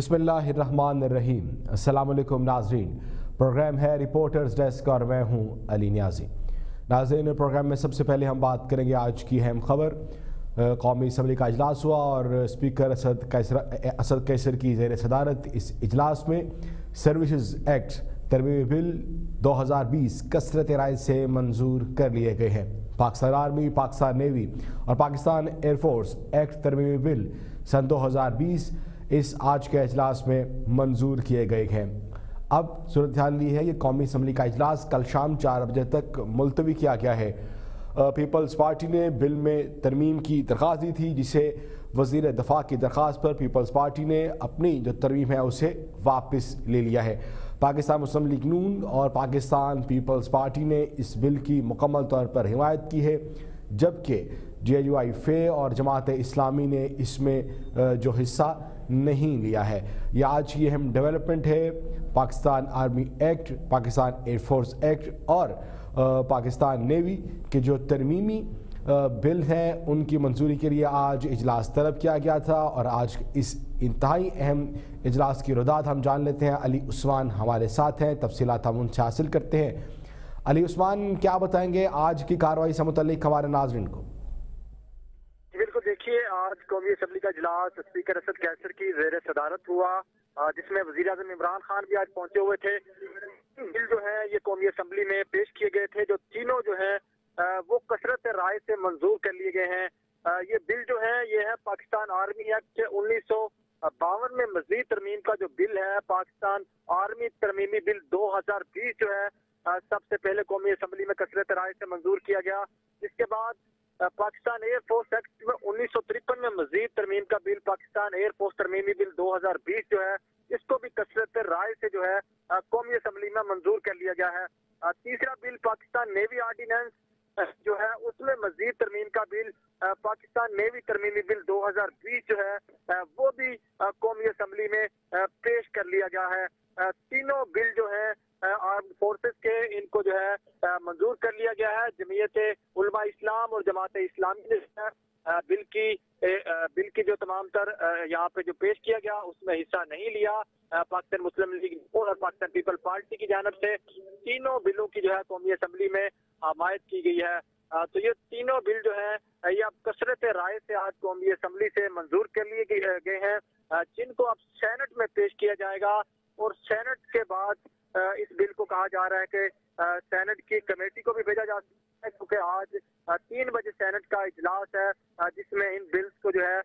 بسم اللہ الرحمن الرحیم۔ السلام علیکم ناظرین۔ پروگرام ہے ریپورٹرز ڈیسک اور میں ہوں علی نیازی۔ ناظرین، پروگرام میں سب سے پہلے ہم بات کریں گے آج کی اہم خبر۔ قومی اسمبلی کا اجلاس ہوا اور اسپیکر اسد اسد کیسر کی زیر صدارت اس اجلاس میں۔ سروسز ایکٹ ترمیمی بل دو ہزار بیس کثرت رائے سے منظور کر لیے گئے ہیں۔ پاکستان آرمی، پاکستان نیوی اور پاکستان ایئر فورس ایکٹ ترمیمی بل سن دو ہزار بیس اس آج کے اجلاس میں منظور کیے گئے ہیں۔ اب صورتحال لی ہے یہ قومی اسمبلی کا اجلاس کل شام چار بجے تک ملتوی کیا گیا ہے۔ پیپلز پارٹی نے بل میں ترمیم کی درخواست دی تھی، جسے وزیر دفاع کی درخواست پر پیپلز پارٹی نے اپنی جو ترمیم ہے اسے واپس لے لیا ہے۔ پاکستان مسلم لیگ نون اور پاکستان پیپلز پارٹی نے اس بل کی مکمل طور پر حمایت کی ہے، جبکہ جے یو آئی فے اور جماعت اسلامی نے اس میں جو حصہ نہیں لیا ہے۔ یہ آج کی اہم ڈیولپمنٹ ہے، Pakistan army act Pakistan air force act اور پاکستان نیوی کے جو ترمیمی بل ہیں، ان کی منظوری کے لیے آج اجلاس طلب کیا گیا تھا اور آج اس انتہائی اہم اجلاس کی رداد ہم جان لیتے ہیں۔ علی عثمان ہمارے ساتھ ہیں، تفصیلات ہم ان سے حاصل کرتے ہیں۔ علی عثمان، کیا بتائیں گے آج کی کاروائی سے متعلق ہمارے ناظرین کو؟ دیکھیے، آج قومی اسمبلی کا اجلاس اسپیکر اسد کیسر کی زیر صدارت ہوا جس میں وزیر اعظم عمران خان بھی آج پہنچے ہوئے تھے۔ بل جو ہے یہ قومی اسمبلی میں پیش کیے گئے تھے، جو تینوں جو ہیں وہ کثرت رائے سے منظور کر لیے گئے ہیں۔ یہ بل جو ہے یہ ہے پاکستان آرمی ایکٹ انیس سو باون میں مزید ترمیم کا جو بل ہے، پاکستان آرمی ترمیمی بل دو ہزار بیس جو ہے سب سے پہلے قومی اسمبلی میں کثرت رائے سے منظور کیا گیا۔ اس کے بعد پاکستان ایئر فورس ایکٹ انیس سو ترپن میں مزید ترمیم کا بل پاکستان ایئر فورس ترمیمی بل دو ہزار بیس جو ہے، اس کو بھی کثرت رائے سے جو ہے قومی اسمبلی میں منظور کر لیا گیا ہے۔ تیسرا بل پاکستان نیوی آرڈیننس جو ہے، اس میں مزید ترمیم کا بل پاکستان نیوی ترمیمی بل دو ہزار بیس جو ہے وہ بھی قومی اسمبلی میں پیش کر لیا گیا ہے۔ تینوں بل جو ہے آرم فورسز کے، ان کو جو ہے منظور کر لیا گیا ہے۔ جمعیت علماء اسلام اور جماعت اسلامی نے بل کی بل کی جو تمام تر یہاں پہ جو پیش کیا گیا، اس میں حصہ نہیں لیا۔ پاکستان مسلم لیگ اور پاکستان پیپل پارٹی کی جانب سے تینوں بلوں کی جو ہے قومی اسمبلی میں حمایت کی گئی ہے۔ تو یہ تینوں بل جو ہیں یہ اب کثرت رائے سے آج قومی اسمبلی سے منظور کر لیے گئے ہیں۔ جن کو اب سینٹ میں پیش کیا جائے گا اور سینٹ کے بعد اس بل کو کہا جا رہا ہے کہ سینٹ کی کمیٹی کو بھی بھیجا جا سکتا ہے، کیونکہ آج تین بجے سینٹ کا اجلاس ہے جس میں ان بلز کو جو ہے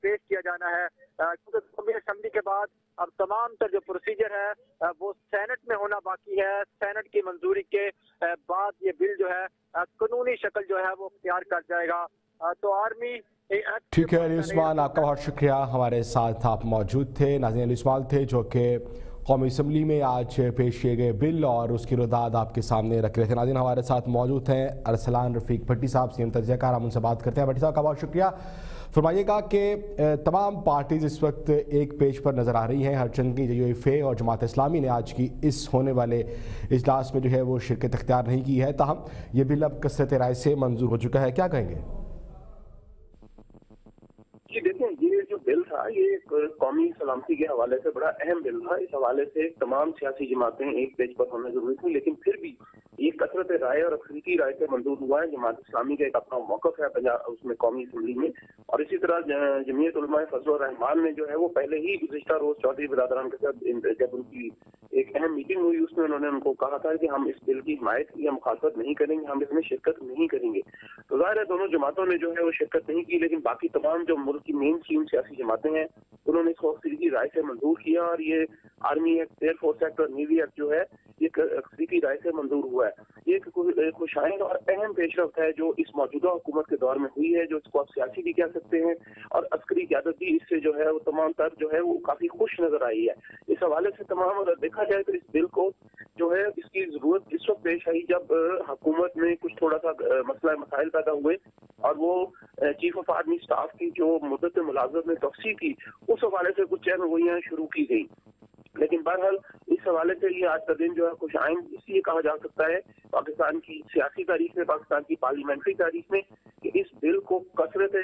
پیش کیا جانا ہے۔ کیونکہ اسمبلی کے بعد اب تمام تر جو پروسیجر ہے وہ سینٹ میں ہونا باقی ہے۔ سینٹ کی منظوری کے بعد یہ بل جو ہے قانونی شکل جو ہے، وہ اختیار کر جائے گا۔ تو آرمی ٹھیک ہے، علی عثمان، آپ کا بہت شکریہ۔ ہمارے ساتھ آپ موجود تھے، ناظرین علی عثمان تھے، جو کہ قومی اسمبلی میں آج پیش کیے گئے بل اور اس کی رداد آپ کے سامنے رکھ رہے تھے۔ ناظرین ہمارے ساتھ موجود ہیں ارسلان رفیق بھٹی صاحب، سی ایم تجزیہ کار ہم ان سے بات کرتے ہیں۔ بھٹی صاحب، کا بہت شکریہ۔ فرمائیے گا کہ تمام پارٹیز اس وقت ایک پیج پر نظر آ رہی ہیں۔ ہر چند کی جو فے اور جماعت اسلامی نے آج کی اس ہونے والے اجلاس میں جو ہے وہ شرکت اختیار نہیں کی ہے۔ تاہم، یہ بل اب کثرت رائے سے منظور ہو چکا ہے۔ کیا کہیں گے؟ تھا، یہ قومی سلامتی کے حوالے سے بڑا اہم بل تھا۔ اس حوالے سے تمام سیاسی جماعتیں ایک پیج پر ہونا ضروری تھی لیکن پھر بھی یہ کثرت رائے اور اقلیتی رائے سے منظور ہوا ہے۔ جماعت اسلامی کا ایک اپنا موقف ہے اس میں قومی اسمبلی میں۔ اور اسی طرح جمعیت علماء فضل الرحمان نے جو ہے وہ پہلے ہی گزشتہ روز چودھری برادران کے ساتھ جب ان کی ایک اہم میٹنگ ہوئی، اس میں انہوں نے ان کو کہا تھا کہ ہم اس بل کی حمایت کی مخالفت نہیں کریں گے، ہم اس میں شرکت نہیں کریں گے۔ تو ظاہر ہے، دونوں جماعتوں نے جو ہے وہ شرکت نہیں کی، لیکن باقی تمام جو ملک کی مین اسٹریم سیاسی جماعتیں ہیں۔ انہوں نے اس کو اکثریتی رائے سے منظور کیا اور یہ army act, air force act اور نیوی ایکٹ جو ہے، یہ اکثریتی رائے سے منظور ہوا ہے۔ یہ خوشائند اور اہم پیش رفت ہے جو اس موجودہ حکومت کے دور میں ہوئی ہے، جو اس کو آپ سیاسی بھی کہہ سکتے ہیں اور عسکری قیادت بھی اس سے جو ہے، وہ تمام تر جو ہے، وہ کافی خوش نظر آئی ہے۔ اس حوالے سے تمام اگر دیکھا جائے تو اس بل کو جو ہے، اس کی ضرورت اس وقت پیش آئی جب حکومت میں کچھ تھوڑا سا مسئلہ مسائل پیدا ہوئے اور وہ، چیف آف آرمی اسٹاف کی جو مدت ملازمت میں توسیع کی، اس حوالے سے کچھ چین گوئیاں شروع کی گئی لیکن بہرحال اس حوالے سے یہ آج کا دن جو ہے خوش آئند، اس لیے کہا جا سکتا ہے، پاکستان کی سیاسی تاریخ میں، پاکستان کی پارلیمنٹری تاریخ میں کہ اس بل کو کثرت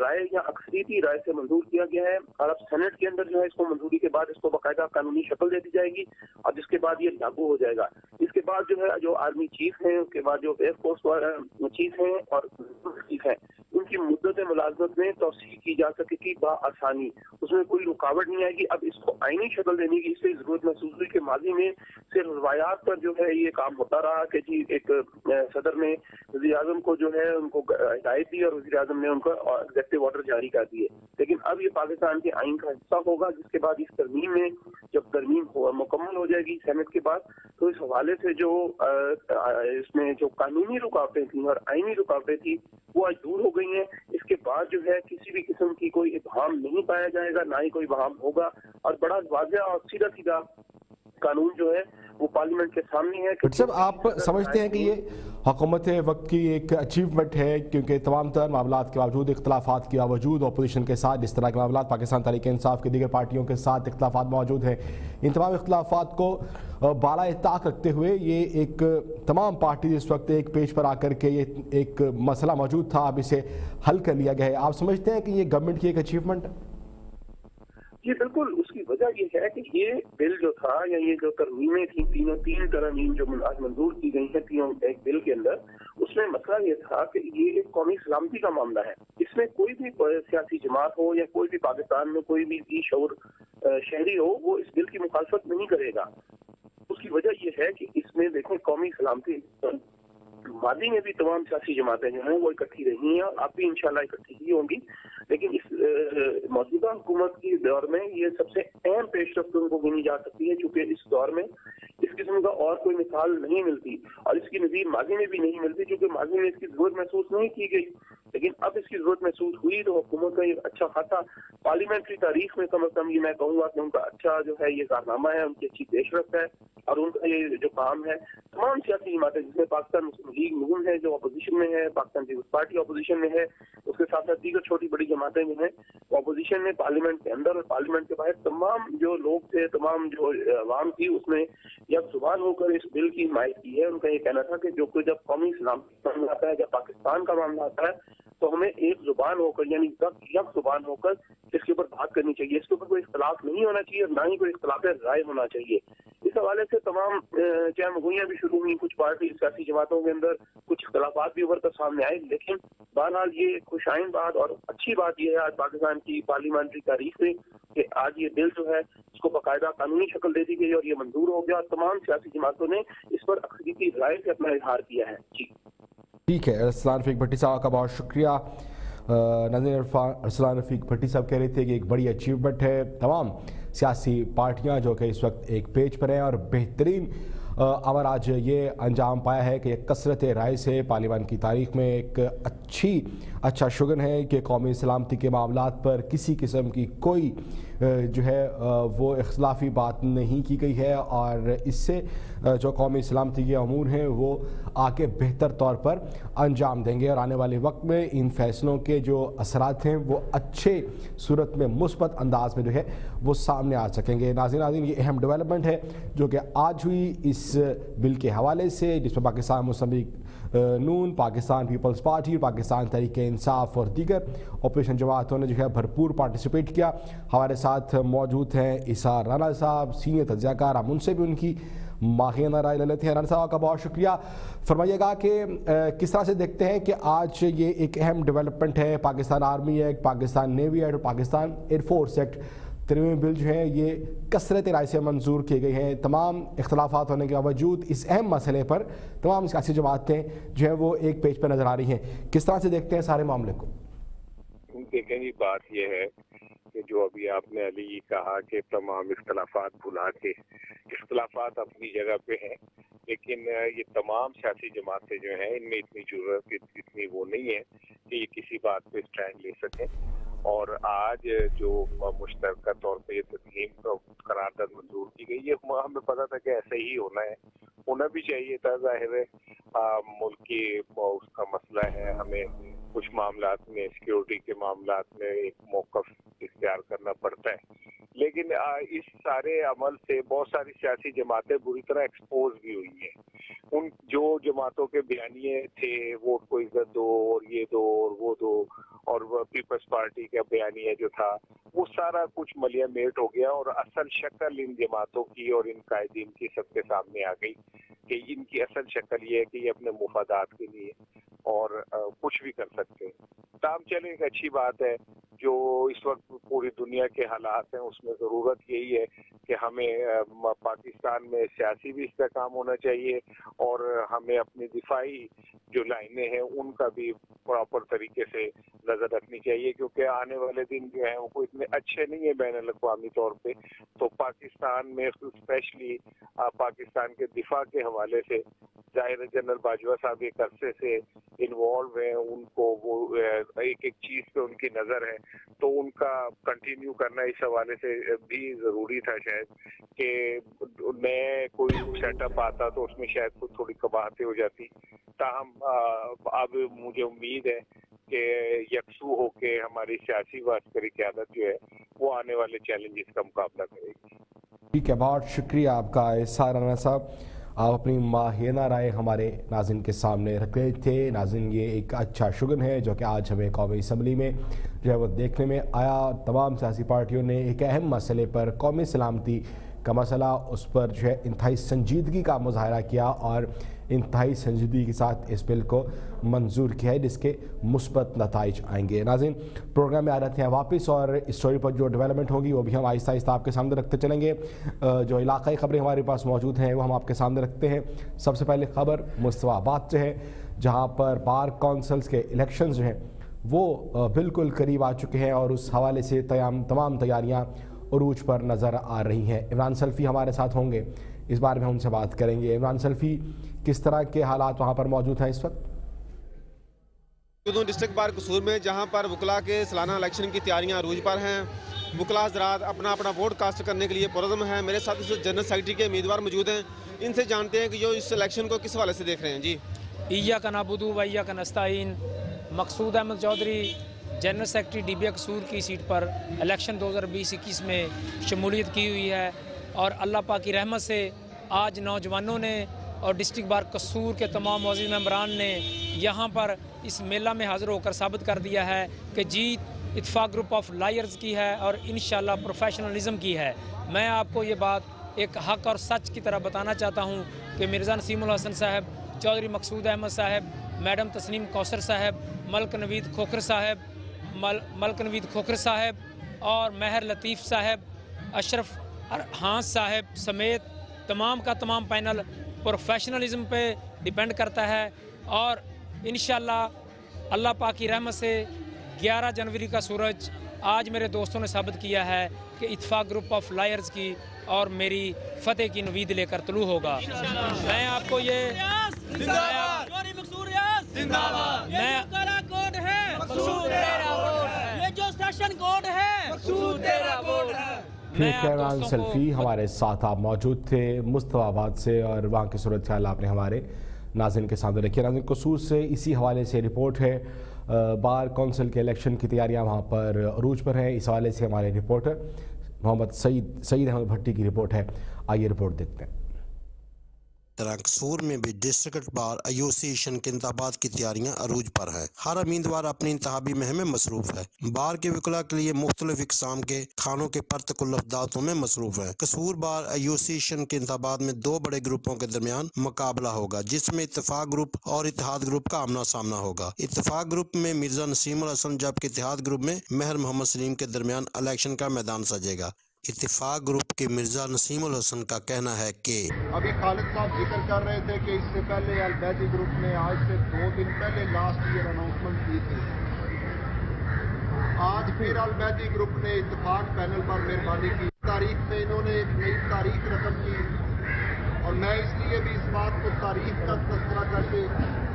رائے یا اکثریتی رائے سے منظور کیا گیا ہے اور اب سینٹ کے اندر جو ہے اس کو منظوری کے بعد اس کو باقاعدہ قانونی شکل دے دی جائے گی اور جس کے بعد یہ لاگو ہو جائے گا۔ اس کے بعد جو ہے جو آرمی چیف ہیں، اس کے بعد جو ایئر فورس چیف ہیں اور چیف ہیں، ان کی مدت ملازمت میں توسیع کی جا سکے گی بآسانی اس میں کوئی رکاوٹ نہیں آئے گی۔ اب اس کو آئینی شکل دینے کی اس سے ضرورت محسوس ہوئی کہ ماضی میں صرف روایات پر جو ہے یہ کام ہوتا رہا کہ جی ایک صدر نے وزیر اعظم کو جو ہے ان کو ہدایت دی اور وزیر اعظم نے ان کو ایگزیکٹو آرڈر جاری کر دیے۔ لیکن اب یہ پاکستان کے آئین کا حصہ ہوگا، جس کے بعد اس ترمیم میں جب ترمیم مکمل ہو جائے گی سینٹ کے بعد، تو اس حوالے سے جو اس میں جو قانونی رکاوٹیں تھیں اور آئینی رکاوٹیں تھیں، وہ آج دور ہو گئی ہیں۔ اس کے بعد جو ہے، کسی بھی قسم کی کوئی ابہام نہیں پایا جائے گا، نہ ہی کوئی ابہام ہوگا۔ اور بڑا واضح اور سیدھا سیدھا قانون جو ہے وہ پارلیمنٹ کے سامنے ہے صاحب آپ سمجھتے ہیں کہ یہ حکومت وقت کی ایک اچیومنٹ ہے کیونکہ تمام تر معاملات کے باوجود اختلافات کے باوجود اپوزیشن کے ساتھ اس طرح کے معاملات پاکستان تحریک انصاف کے دیگر پارٹیوں کے ساتھ اختلافات موجود ہیں۔ ان تمام اختلافات کو بالا طاق رکھتے ہوئے یہ ایک تمام پارٹی اس وقت ایک پیج پر آ کر کے یہ ایک مسئلہ موجود تھا اب اسے حل کر لیا گیا ہے۔ آپ سمجھتے ہیں کہ یہ گورنمنٹ کی ایک اچیومنٹ ہے؟ جی بالکل اس کی وجہ یہ ہے کہ یہ بل جو تھا یا یہ جو ترمیمیں تھیں، تینوں تین ترمیم جو آج منظور کی گئی ہیں تینوں ایک بل کے اندر، اس میں مسئلہ یہ تھا کہ یہ ایک قومی سلامتی کا معاملہ ہے۔ اس میں کوئی بھی سیاسی جماعت ہو یا کوئی بھی پاکستان میں کوئی بھی شعور شہری ہو، وہ اس بل کی مخالفت نہیں کرے گا۔ اس کی وجہ یہ ہے کہ اس میں دیکھیں قومی سلامتی ماضی میں بھی تمام سیاسی جماعتیں جو ہیں وہ اکٹھی رہی ہیں اور اب بھی انشاءاللہ اکٹھی ہی ہوں گی۔ لیکن اس موجودہ حکومت کی دور میں یہ سب سے اہم پیش رفت ان کو گنی جا سکتی ہے، چونکہ اس دور میں اس قسم کا اور کوئی مثال نہیں ملتی اور اس کی نظیر ماضی میں بھی نہیں ملتی، چونکہ ماضی میں اس کی ضرورت محسوس نہیں کی گئی۔ لیکن اب اس کی ضرورت محسوس ہوئی تو حکومت کا ایک اچھا خاصا پارلیمنٹری تاریخ میں کم از کم یہ میں کہوں گا کہ ان کا اچھا جو ہے یہ کارنامہ ہے، ان کی اچھی پیش رفت ہے اور ان کا یہ جو کام ہے، تمام سیاسی جماعتیں جس میں پاکستان مسلم لیگ نون ہے جو اپوزیشن میں ہے، پاکستان پیپلز پارٹی اپوزیشن میں ہے، اس کے ساتھ ساتھ دیگر چھوٹی بڑی جماعتیں جو ہیں وہ اپوزیشن میں پارلیمنٹ کے اندر اور پارلیمنٹ کے باہر تمام جو لوگ تھے، تمام جو عوام تھی، اس میں یک زبان ہو کر اس بل کی حمایت کی ہے، ان کا یہ کہنا تھا کہ جو کوئی جب قومی اسلام معاملہ آتا ہے، جب پاکستان کا معاملہ آتا ہے تو ہمیں ایک زبان ہو کر یعنی یک زبان ہو کر اس کے اوپر بات کرنی چاہیے۔ اس کے اوپر کوئی اختلاف نہیں ہونا چاہیے اور نہ ہی کوئی اختلاف رائے ہونا چاہیے۔ اس حوالے سے تمام چاہے مغویاں بھی شروع ہوئی کچھ پارٹی سیاسی جماعتوں کے اندر کچھ اختلافات بھی ابھر کر سامنے آئے، لیکن بہرحال یہ خوش آئند بات اور اچھی بات یہ ہے آج پاکستان کی پارلیمنٹری تاریخ میں کہ آج یہ بل جو ہے، اس کو باقاعدہ قانونی شکل دے دی گئی اور یہ منظور ہو گیا اور تمام سیاسی جماعتوں نے اس پر اقلیتی رائے سے اپنا اظہار کیا ہے۔ جی۔ ٹھیک ہے، ارسلان رفیق بھٹی صاحب، کا بہت شکریہ۔ نظر ارسلان رفیق بھٹی صاحب کہہ رہے تھے کہ ایک بڑی اچیومنٹ ہے۔ تمام سیاسی پارٹیاں جو کہ اس وقت ایک پیج پر ہیں اور بہترین امر آج یہ انجام پایا ہے کہ کثرت رائے سے پارلیمان کی تاریخ میں ایک اچھی اچھا شگن ہے کہ قومی سلامتی کے معاملات پر کسی قسم کی کوئی جو ہے وہ اختلافی بات نہیں کی گئی ہے اور اس سے جو قومی سلامتی کے امور ہیں وہ آگے بہتر طور پر انجام دیں گے اور آنے والے وقت میں ان فیصلوں کے جو اثرات ہیں وہ اچھے صورت میں مثبت انداز میں جو ہے وہ سامنے آ سکیں گے۔ ناظرین ناظرین، یہ اہم ڈیولپمنٹ ہے جو کہ آج ہوئی اس بل کے حوالے سے، جس میں پاکستان مسلم نون، پاکستان پیپلز پارٹی، پاکستان تحریک انصاف اور دیگر اپوزیشن جماعتوں نے جو ہے بھرپور پارٹیسپیٹ کیا۔ ہمارے ساتھ موجود ہیں عیسار رانا صاحب سینئر تجزیہ کار ہم ان سے بھی ان کی ماہینہ رائے لے لیتے ہیں۔ رانا صاحب کا بہت شکریہ۔ فرمائیے گا کہ کس طرح سے دیکھتے ہیں کہ آج یہ ایک اہم ڈیولپمنٹ ہے، Pakistan army act Pakistan navy act اور پاکستان ایئر فورس ایکٹ ترمیم بل جو ہے یہ کثرت رائے سے منظور کیے گئے ہیں۔ تمام اختلافات ہونے کے باوجود اس اہم مسئلے پر تمام سیاسی جماعتیں جو ہیں وہ ایک پیج پر نظر آ رہی ہیں۔ کس طرح سے دیکھتے ہیں سارے معاملے کو؟ دیکھیں جی بات یہ ہے کہ جو ابھی آپ نے علی جی کہا کہ تمام اختلافات بھلا کے اختلافات اپنی جگہ پہ ہیں، لیکن یہ تمام سیاسی جماعتیں جو ہیں، ان میں اتنی ضرورت اتنی وہ نہیں ہے کہ یہ کسی بات پہ اسٹینڈ لے سکیں۔ اور آج جو مشترکہ طور پہ یہ تسلیم قرارداد منظور کی گئی، یہ ہمیں پتا تھا کہ ایسا ہی ہونا ہے۔ ہونا بھی چاہیے تھا، ظاہر ہے۔ ملک کی اس کا مسئلہ ہے۔ ہمیں کچھ معاملات میں سیکیورٹی کے معاملات میں ایک موقف اختیار کرنا پڑتا ہے۔ لیکن اس سارے عمل سے بہت ساری سیاسی جماعتیں بری طرح ایکسپوز بھی ہوئی ہیں۔ ان جو جماعتوں کے بیانیے تھے ووٹ کو عزت دو اور یہ دو اور وہ دو اور پیپلز پارٹی کا بیانیہ جو تھا، وہ سارا کچھ ملیا میٹ ہو گیا اور اصل شکل ان جماعتوں کی اور ان قائدین کی سب کے سامنے آ گئی کہ ان کی اصل شکل یہ ہے کہ یہ اپنے مفادات کے لیے اور کچھ بھی کر سکتے۔ ہیں تام چلے، ایک اچھی بات ہے۔ جو اس وقت پوری دنیا کے حالات ہیں، اس میں ضرورت یہی ہے کہ ہمیں پاکستان میں سیاسی بھی استحکام ہونا چاہیے اور ہمیں اپنی دفاعی جو لائنیں ہیں، ان کا بھی پراپر طریقے سے نظر رکھنی چاہیے کیونکہ آنے والے دن جو ہیں، وہ اتنے اچھے نہیں ہیں بین الاقوامی طور پہ۔ تو پاکستان میں اسپیشلی پاکستان کے دفاع کے حوالے سے ظاہر جنرل باجوہ صاحب ایک عرصے سے انوالو ہیں، ان کو وہ ایک ایک چیز پہ ان کی نظر ہے۔ تو ان کا کنٹینیو کرنا اس حوالے سے بھی ضروری تھا شاید کہ نئے کوئی سیٹ اپ آتا تو اس میں شاید کچھ تھوڑی کباہتیں ہو جاتی۔ تاہم اب مجھے امید ہے کہ یکسو ہو کے ہماری سیاسی و عسکری قیادت جو ہے، وہ آنے والے چیلنجز کا مقابلہ کرے گی۔ ٹھیک ہے، بہت شکریہ آپ کا سارا صاحب۔ آپ اپنی ماہینہ رائے ہمارے ناظرین کے سامنے رکھ رہے تھے۔ ناظرین، یہ ایک اچھا شگن ہے جو کہ آج ہمیں قومی اسمبلی میں جو ہے وہ دیکھنے میں آیا۔ تمام سیاسی پارٹیوں نے ایک اہم مسئلے پر قومی سلامتی کا مسئلہ، اس پر جو ہے انتہائی سنجیدگی کا مظاہرہ کیا اور انتہائی سنجیدگی کے ساتھ اس بل کو منظور کیا ہے، جس کے مثبت نتائج آئیں گے۔ ناظرین، پروگرام میں آ رہتے ہیں واپس اور اسٹوری پر جو ڈیولپمنٹ ہوگی وہ بھی ہم آہستہ آہستہ آپ کے سامنے رکھتے چلیں گے۔ جو علاقائی خبریں ہمارے پاس موجود ہیں، وہ ہم آپ کے سامنے رکھتے ہیں۔ سب سے پہلے خبر مستوى آباد سے ہے، جہاں پر بار کونسلز کے الیکشنز جو ہیں، وہ بالکل قریب آ چکے ہیں اور اس حوالے سے تمام تیاریاں عروج پر نظر آ رہی ہیں۔ عمران سلفی ہمارے ساتھ ہوں گے، اس بارے میں ہم ان سے بات کریں گے۔ عمران سلفی کس طرح کے حالات وہاں پر موجود ہیں اس وقت؟ ڈسٹرکٹ بار قصور میں جہاں پر وکلا کے سالانہ الیکشن کی تیاریاں عروج پر ہیں۔ وکلا حضرات اپنا اپنا ووٹ کاسٹ کرنے کے لیے پرزم ہیں۔ میرے ساتھ اس جنرل سیکرٹری کے امیدوار موجود ہیں۔ ان سے جانتے ہیں کہ جو اس الیکشن کو کس والے سے دیکھ رہے ہیں۔ جی۔ اییا کا نابودو و اییا کا نستعین۔ Maqsood Ahmed Chaudhry general secretary D B Kasur کی سیٹ پر الیکشن دو ہزار بیس اکیس میں شمولیت کی ہوئی ہے۔ اور اللہ پاک کی رحمت سے آج نوجوانوں نے اور ڈسٹرکٹ بار قصور کے تمام معزز ممبران نے یہاں پر اس میلہ میں حاضر ہو کر ثابت کر دیا ہے کہ جیت اتفاق گروپ آف لائرز کی ہے اور انشاءاللہ پروفیشنلزم کی ہے۔ میں آپ کو یہ بات ایک حق اور سچ کی طرح بتانا چاہتا ہوں کہ مرزا نسیم الحسن صاحب، چودھری مقصود احمد صاحب، میڈم تسنیم کوثر صاحب، ملک نوید کھوکھر صاحب ملک نوید کھوکھر صاحب اور مہر لطیف صاحب، اشرف ہانس صاحب سمیت تمام کا تمام پینل پروفیشنلزم پہ ڈیپینڈ کرتا ہے اور انشاءاللہ اللہ پاک کی رحمت سے گیارہ جنوری کا سورج آج میرے دوستوں نے ثابت کیا ہے کہ اتفاق گروپ آف لائرز کی اور میری فتح کی نوید لے کر طلوع ہوگا۔ میں آپ کو یہ ٹھیک ہے سلفی ہمارے ساتھ آپ موجود تھے مستوى آباد سے اور وہاں کی صورتحال آپ نے ہمارے ناظرین کے سامنے رکھی۔ ناظرین قصور سے اسی حوالے سے رپورٹ ہے بار کونسل کے الیکشن کی تیاریاں وہاں پر عروج پر ہیں۔ اس حوالے سے ہمارے رپورٹر محمد سعید سعید احمد بھٹی کی رپورٹ ہے۔ آئیے رپورٹ دیکھتے ہیں۔ ترنکسور میں بھی ڈسٹرکٹ بار ایوسیشن کے انتخابات کی تیاریاں عروج پر ہیں۔ ہر امیدوار اپنی انتخابی مہم میں مصروف ہے۔ بار کے وکلا کے لیے مختلف اقسام کے کھانوں کے پرتکل افداتوں میں مصروف ہے قصور بار ایوسیشن کے انتخابات میں دو بڑے گروپوں کے درمیان مقابلہ ہوگا، جس میں اتفاق گروپ اور اتحاد گروپ کا آمنا سامنا ہوگا۔ اتفاق گروپ میں مرزا نسیم الحسن جبکہ اتحاد گروپ میں مہر محمد سلیم کے درمیان الیکشن کا میدان سجے گا۔ اتفاق گروپ کے مرزا نسیم الحسن کا کہنا ہے کہ ابھی خالد صاحب ذکر کر رہے تھے کہ اس سے پہلے البیدی گروپ نے آج سے دو دن پہلے لاسٹ ایئر اناؤنسمنٹ کی تھی۔ آج پھر البیدی گروپ نے اتفاق پینل پر مہربانی کی۔ تاریخ میں انہوں نے ایک نئی تاریخ رقم کی۔ اور میں اس لیے بھی اس بات کو تاریخ کا تذکرہ کر کے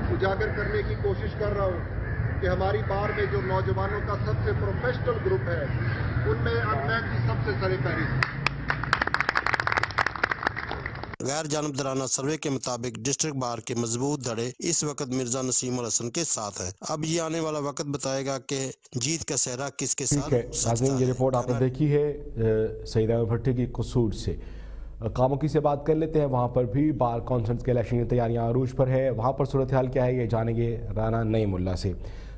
اجاگر کرنے کی کوشش کر رہا ہوں۔ کہ ہماری بار میں جو نوجوانوں کا سب سے پروفیشنل گروپ ہے ان میں انمیک کی سب سے سرے سرکاری غیر جانب درانہ سروے کے مطابق ڈسٹرک بار کے مضبوط دھڑے اس وقت مرزا نسیم الحسن کے ساتھ ہیں۔ اب یہ آنے والا وقت بتائے گا کہ جیت کا سہرہ کس کے ساتھ ناظرین یہ ریپورٹ آپ نے دیکھی ہے سعید احمد بھٹے کی قصور سے۔ کاموکی سے بات کر لیتے ہیں وہاں پر بھی بار کانفرنس کے الیکشن کی تیاریاں عروج پر ہے وہاں پر صورتحال کیا ہے یہ جانے گے رانہ نئی ملہ سے۔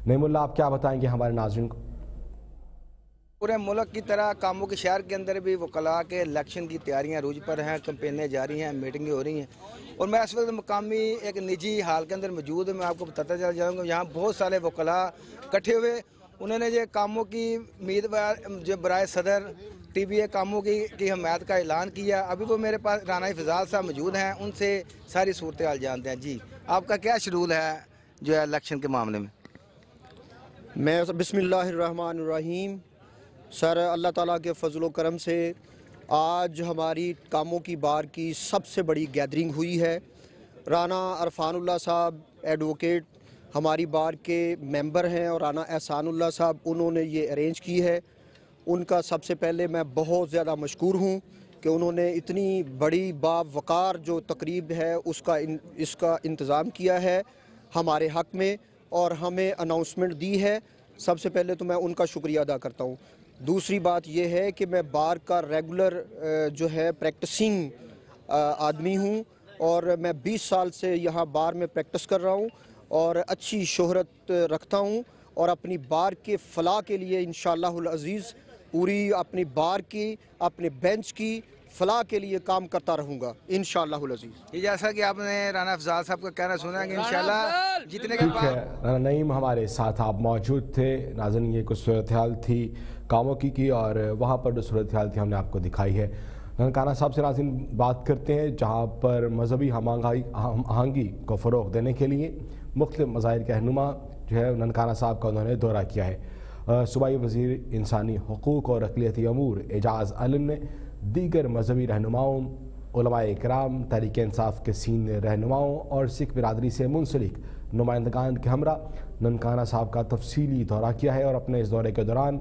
نعم اللہ، آپ کیا بتائیں گے ہمارے ناظرین کو؟ پورے ملک کی طرح کاموں کے شہر کے اندر بھی وکلا کے الیکشن کی تیاریاں روج پر ہیں، کمپینیں جاری ہیں، میٹنگیں ہو رہی ہیں۔ اور میں اس وقت مقامی ایک نجی حال کے اندر موجود ہوں، میں آپ کو بتاتا چلا جاؤں گا، یہاں بہت سارے وکلاء کٹھے ہوئے۔ انہوں نے یہ کاموں کی امیدوار، جو برائے صدر ٹی بی اے کاموں کی کی حمایت کا اعلان کیا، ابھی وہ میرے پاس رانائی فضال صاحب موجود ہیں، ان سے ساری صورتحال جانتے ہیں۔ جی آپ کا کیا شیڈول ہے جو ہے الیکشن کے معاملے میں؟ میں بسم اللہ الرحمن الرحیم۔ سر، اللہ تعالیٰ کے فضل و کرم سے آج ہماری کاموں کی بار کی سب سے بڑی گیدرنگ ہوئی ہے۔ رانا عرفان اللہ صاحب ایڈوکیٹ ہماری بار کے ممبر ہیں اور رانا احسان اللہ صاحب انہوں نے یہ ارینج کی ہے۔ ان کا سب سے پہلے میں بہت زیادہ مشکور ہوں کہ انہوں نے اتنی بڑی باب وقار جو تقریب ہے اس کا اس کا انتظام کیا ہے ہمارے حق میں۔ اور ہمیں اناؤنسمنٹ دی ہے۔ سب سے پہلے تو میں ان کا شکریہ ادا کرتا ہوں۔ دوسری بات یہ ہے کہ میں بار کا ریگولر جو ہے پریکٹسنگ آدمی ہوں اور میں بیس سال سے یہاں بار میں پریکٹس کر رہا ہوں اور اچھی شہرت رکھتا ہوں اور اپنی بار کے فلاح کے لیے انشاءاللہ العزیز پوری اپنی بار کی، اپنے بینچ کی فلاح کے لیے کام کرتا رہوں گا انشاءاللہ العزیز۔ یہ جیسا کہ آپ نے رانا افضال صاحب کا کہنا سنا ہے کہ انشاءاللہ جتنے کے پاس رانا نعیم ہمارے ساتھ آپ موجود تھے ناظرین یہ کچھ صورتحال تھی کاموں کی کی اور وہاں پر جو صورتحال تھی ہم نے آپ کو دکھائی ہے۔ ننکانہ صاحب سے ناظرین بات کرتے ہیں جہاں پر مذہبی ہم آہنگی کو فروغ دینے کے لیے مختلف مظاہر کے رہنما جو ہے ننکانہ صاحب کا انہوں نے دورہ کیا ہے۔ صوبائی وزیر انسانی حقوق اور اقلیتی امور اعجاز علم نے دیگر مذہبی رہنماؤں، علماء اکرام تحریک انصاف کے سین رہنماؤں اور سکھ برادری سے منسلک نمائندگان کے ہمراہ، ننکانہ صاحب کا تفصیلی دورہ کیا ہے اور اپنے اس دورے کے دوران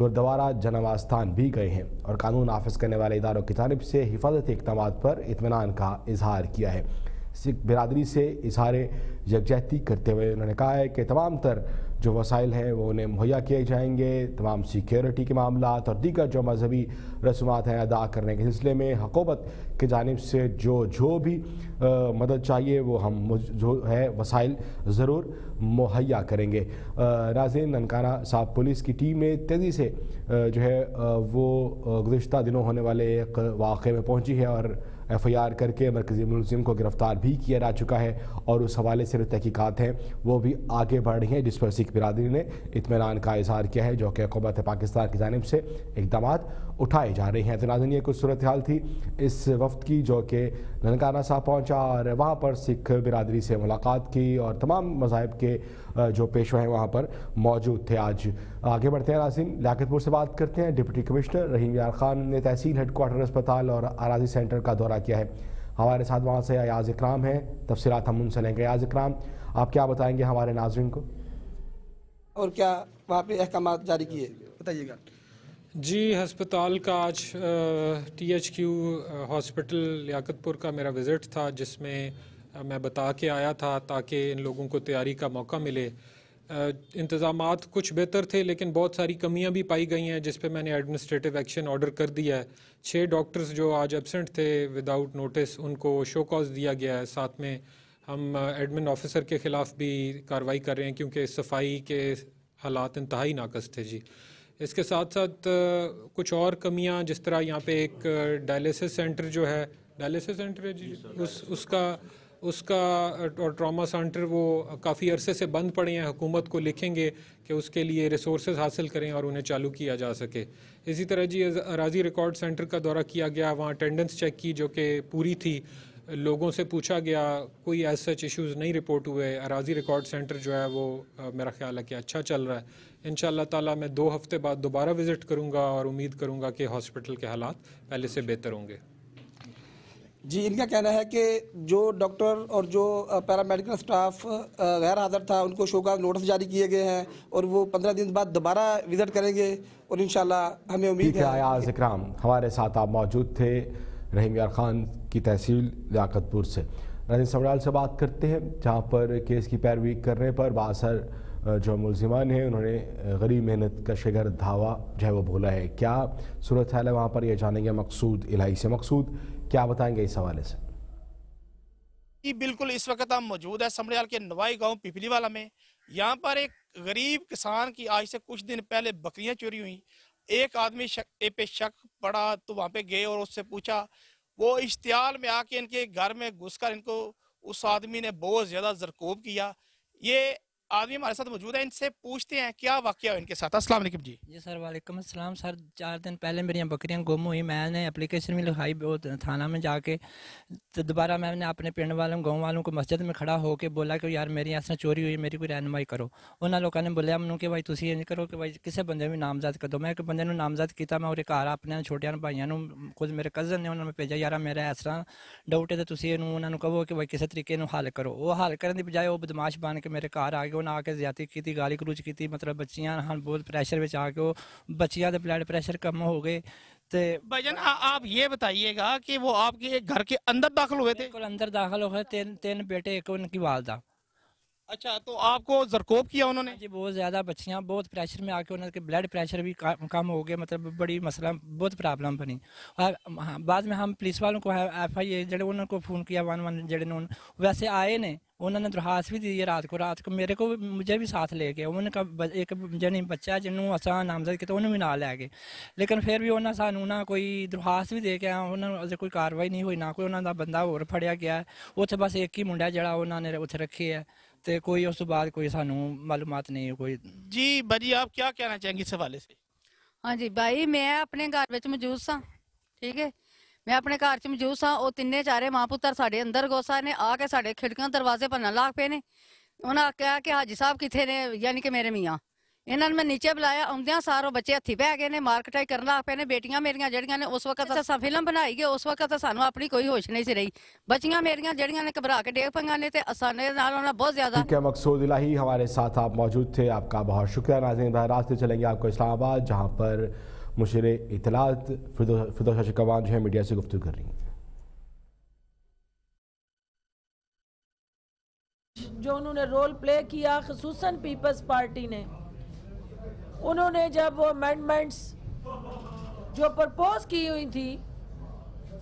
گردوارہ جنواستان بھی گئے ہیں اور قانون نافذ کرنے والے اداروں کی جانب سے حفاظتی اقدامات پر اطمینان کا اظہار کیا ہے۔ سکھ برادری سے اظہار یکجہتی کرتے ہوئے انہوں نے کہا ہے کہ تمام تر جو وسائل ہیں وہ انہیں مہیا کیے جائیں گے، تمام سیکیورٹی کے معاملات اور دیگر جو مذہبی رسومات ہیں ادا کرنے کے سلسلے میں حکومت کی جانب سے جو جو بھی مدد چاہیے، وہ ہم جو ہے وسائل ضرور مہیا کریں گے۔ ناظرین، ننکانہ صاحب، پولیس کی ٹیم نے تیزی سے جو ہے وہ گزشتہ دنوں ہونے والے ایک واقعے میں پہنچی ہے اور ایف آئی آر کر کے مرکزی ملزم کو گرفتار بھی کیا جا چکا ہے اور اس حوالے سے جو تحقیقات ہیں، وہ بھی آگے بڑھ رہی ہیں۔ جس پر سکھ برادری نے اطمینان کا اظہار کیا ہے، جو کہ حکومت پاکستان کی جانب سے اقدامات اٹھائے جا رہے ہیں۔ تو ناظرین، یہ کچھ صورتحال تھی اس وقت کی، جو کہ ننکانہ صاحب پہنچ پہنچا اور وہاں پر سکھ برادری سے ملاقات کی اور تمام مذاہب کے جو پیشو ہیں وہاں پر موجود تھے۔ آج آگے بڑھتے ہیں ناظرین لیاقت پور سے بات کرتے ہیں۔ ڈپٹی کمشنر رحیم یار خان نے تحصیل ہیڈ کوارٹر اسپتال اور اراضی سینٹر کا دورہ کیا ہے۔ ہمارے ساتھ وہاں سے ایاز اکرام ہیں۔ تفصیلات ہم ان سے لیں گے۔ ایاز اکرام، آپ کیا بتائیں گے ہمارے ناظرین کو؟ اور کیا وہاں پہ احکامات جاری کیے؟ بتائیے گا۔ جی ہسپتال کا آج T H Q hospital Liaquatpur کا میرا وزٹ تھا، جس میں میں بتا کے آیا تھا تاکہ ان لوگوں کو تیاری کا موقع ملے۔ انتظامات کچھ بہتر تھے، لیکن بہت ساری کمیاں بھی پائی گئی ہیں، جس پہ میں نے ایڈمنسٹریٹو ایکشن آرڈر کر دیا ہے۔ چھ ڈاکٹرز جو آج ایبسنٹ تھے وداؤٹ نوٹس ان کو شو کاز دیا گیا ہے۔ ساتھ میں ہم ایڈمن آفیسر کے خلاف بھی کارروائی کر رہے ہیں، کیونکہ صفائی کے حالات انتہائی ناقص تھے۔ جی اس کے ساتھ ساتھ کچھ اور کمیاں جس طرح یہاں پہ ایک ڈائلسس سینٹر جو ہے ڈائلیسس سینٹر ہے جی؟, جی اس اس کا اس کا اور ٹراما سینٹر وہ کافی عرصے سے بند پڑے ہیں حکومت کو لکھیں گے کہ اس کے لیے ریسورسز حاصل کریں اور انہیں چالو کیا جا سکے۔ اسی طرح جی اراضی ریکارڈ سینٹر کا دورہ کیا گیا وہاں اٹینڈنس چیک کی جو کہ پوری تھی۔ لوگوں سے پوچھا گیا کوئی ایز سچ ایشوز نہیں رپورٹ ہوئے۔ اراضی ریکارڈ سینٹر جو ہے وہ میرا خیال ہے کہ اچھا چل رہا ہے۔ ان شاء اللہ تعالیٰ میں دو ہفتے بعد دوبارہ وزٹ کروں گا اور امید کروں گا کہ ہاسپٹل کے حالات پہلے سے بہتر ہوں گے۔ جی ان کا کہنا ہے کہ جو ڈاکٹر اور جو پیرامیڈیکل سٹاف غیر حاضر تھا ان کو شوکاز نوٹس جاری کیے گئے ہیں اور وہ پندرہ دن بعد دوبارہ وزٹ کریں گے اور انشاءاللہ ہمیں امید ہے آیاز اکرام ہمارے ساتھ آپ موجود تھے رحیم یار خان کی تحصیل لیاقت پور سے۔ رحیم سمرال سے بات کرتے ہیں جہاں پر کیس کی پیروی کرنے پر باثر جو ملزمان ہیں، انہوں نے غریب محنت کا شگر، دھاوا جو ہے وہ بھولا ہے۔ کیا صورت حال ہے وہاں پر؟ یہ جانیں گے مقصود الہی سے۔ مقصود کیا بتائیں گے اس حوالے سے؟ جی بالکل، اس وقت ہم موجود ہے سمریال کے نوائی گاؤں پیپلی والا میں۔ یہاں پر ایک غریب کسان کی آج سے کچھ دن پہلے بکریاں چوری ہوئیں۔ ایک آدمی پہ شک پڑا تو وہاں پہ گئے اور اس سے پوچھا، وہ اشتعال میں آ کے ان کے گھر میں گھس کر ان کو اس آدمی نے بہت زیادہ زرکوب کیا۔ یہ آدمی ہمارے ساتھ موجود ہے ان سے پوچھتے ہیں، کیا واقعہ ان کے ساتھ؟ السلام علیکم جی۔ جی سر، وعلیکم السلام۔ سر، چار دن پہلے میری بکریاں گم ہوئی میں نے اپلیکیشن بھی لکھائی تھانہ میں جا کے۔ تو دوبارہ میں نے اپنے پنڈ والوں، گاؤں والوں کو مسجد میں کھڑا ہو کے بولا کہ یار میری ایسا چوری ہوئی، میری کوئی رہنمائی کرو۔ انہوں لوگوں نے بولیا منوں کہ بھائی تھی یہ کرو کہ بھائی کسی بندے بھی نامزد کر دو۔ میں ایک بندے نامزد کیا میں اور گھر اپنے چھوٹے بھائیوں خود میرے کزن نے انہوں نے بھیجا یار میرا اس طرح ڈاؤٹ ہے تو تھی انہوں نے کہو کہ بھائی کسی طریقے حل کرو۔ وہ حل کرنے کی بجائے وہ بدماش بن کے میرے گھر آ گئے۔ انہیں آ کے زیادتی کی گالی گلوچ کی مطلب بچیاں ہاں بہت پریشر میں آ کے وہ بچیاں دے بلڈ پریشر کم ہو گئے بھائی جان آپ یہ بتائیے گا کہ وہ آپ کے گھر کے اندر داخل ہوئے تھے اندر داخل ہوئے تین تین بیٹے ایک ان کی والدہ اچھا تو آپ کو زرکوب کیا انہوں نے؟ ہاں جی بہت زیادہ بچیاں بہت پریشر میں آ کے انہوں کے بلڈ پریشر بھی کم ہو گیا مطلب بڑی مسئلہ بہت پرابلم بنی۔ ہاں، بعد میں ہم پولیس والوں کو ایف آئی اے جڑے انہوں کو فون کیا ون ون جڑے ویسے آئے نے انہوں نے درخواست بھی دی ہے رات کو رات کو میرے کو مجھے بھی ساتھ لے کے انہوں نے کہا ایک جنی بچہ جنہوں اساں نامزد کیا انہوں بھی نہ لے گئے۔ لیکن پھر بھی انہوں سانو نہ کوئی درخواست بھی دے کے انہوں نے کوئی کاروائی نہیں ہوئی نہ کوئی انہوں دا بندہ اور پھڑیا گیا ہے۔ اتنے بس ایک ہی منڈا جڑا انہوں نے اتنے رکھے ہے۔ تے کوئی اس بعد کوئی سانو معلومات نہیں کوئی جی بجی آپ کیا کہنا چاہیں گے اس حوالے سے ہاں جی بھائی میں اپنے گھر وچ موجود سا ٹھیک ہے میں اپنے گھر چ موجود سا او تینے چارے ماں پتر ساڈے اندر گوسا نے آ کے ساڈے کھڑکیاں دروازے بنن لاگ پے نے انہاں آکھیا کہ حاجی صاحب کتھے نے یعنی کہ میرے میں نیچے بلایا آدھا ساروں بچے ہاتھی پی گئے نے مار کٹائی کرنے لگ پے نے بیٹیاں میریاں جڑیاں نے اس وقت اصا فلم بنائی گئے اس وقت سانو اپنی کوئی ہوش نہیں سی رہی بچیاں میریاں جڑیاں نے گھبرا کے ڈیگ پنگا نے تے اسانے نال ہونا بہت زیادہ ٹھیک ہے مقصود الہی ہمارے ساتھ آپ موجود تھے آپ کا بہت شکریہ ناظرین براہ راست چلیں گے آپ کو اسلام آباد جہاں پر مشیر اطلاعات فردوس شکوان جو ہے میڈیا سے گفتگو کر رہی ہیں۔ جو انہوں نے رول پلے کیا خصوصاً پیپلز پارٹی نے۔ انہوں نے جب وہ امینڈمنٹس جو پرپوز کی ہوئی تھی،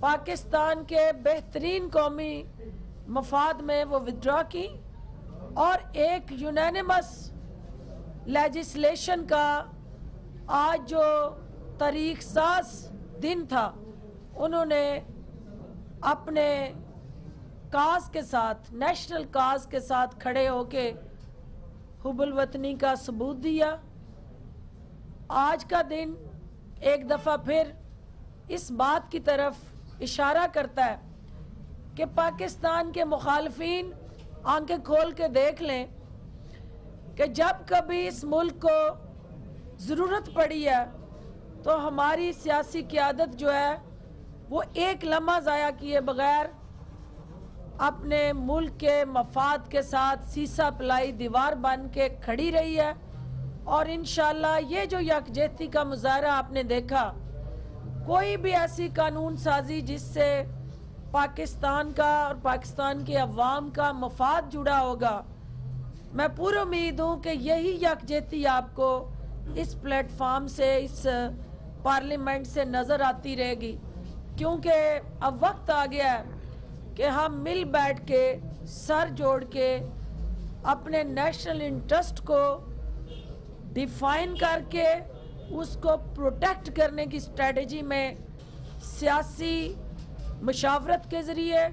پاکستان کے بہترین قومی مفاد میں وہ ودرا کی اور ایک یونینمس لیجسلیشن کا آج جو تاریخ ساز دن تھا، انہوں نے اپنے کاز کے ساتھ نیشنل کاز کے ساتھ کھڑے ہو کے حب الوطنی کا ثبوت دیا۔ آج کا دن ایک دفعہ پھر اس بات کی طرف اشارہ کرتا ہے کہ پاکستان کے مخالفین آنکھیں کھول کے دیکھ لیں کہ جب کبھی اس ملک کو ضرورت پڑی ہے تو ہماری سیاسی قیادت جو ہے وہ ایک لمحہ ضائع کیے بغیر اپنے ملک کے مفاد کے ساتھ سیسا پلائی دیوار بن کے کھڑی رہی ہے۔ اور انشاءاللہ یہ جو یکجہتی کا مظاہرہ آپ نے دیکھا، کوئی بھی ایسی قانون سازی جس سے پاکستان کا اور پاکستان کے عوام کا مفاد جڑا ہوگا، میں پورا امید ہوں کہ یہی یکجہتی آپ کو اس پلیٹ فارم سے، اس پارلیمنٹ سے نظر آتی رہے گی۔ کیونکہ اب وقت آ گیا ہے کہ ہم مل بیٹھ کے، سر جوڑ کے اپنے نیشنل انٹرسٹ کو ڈیفائن کر کے اس کو پروٹیکٹ کرنے کی اسٹریٹجی میں سیاسی مشاورت کے ذریعے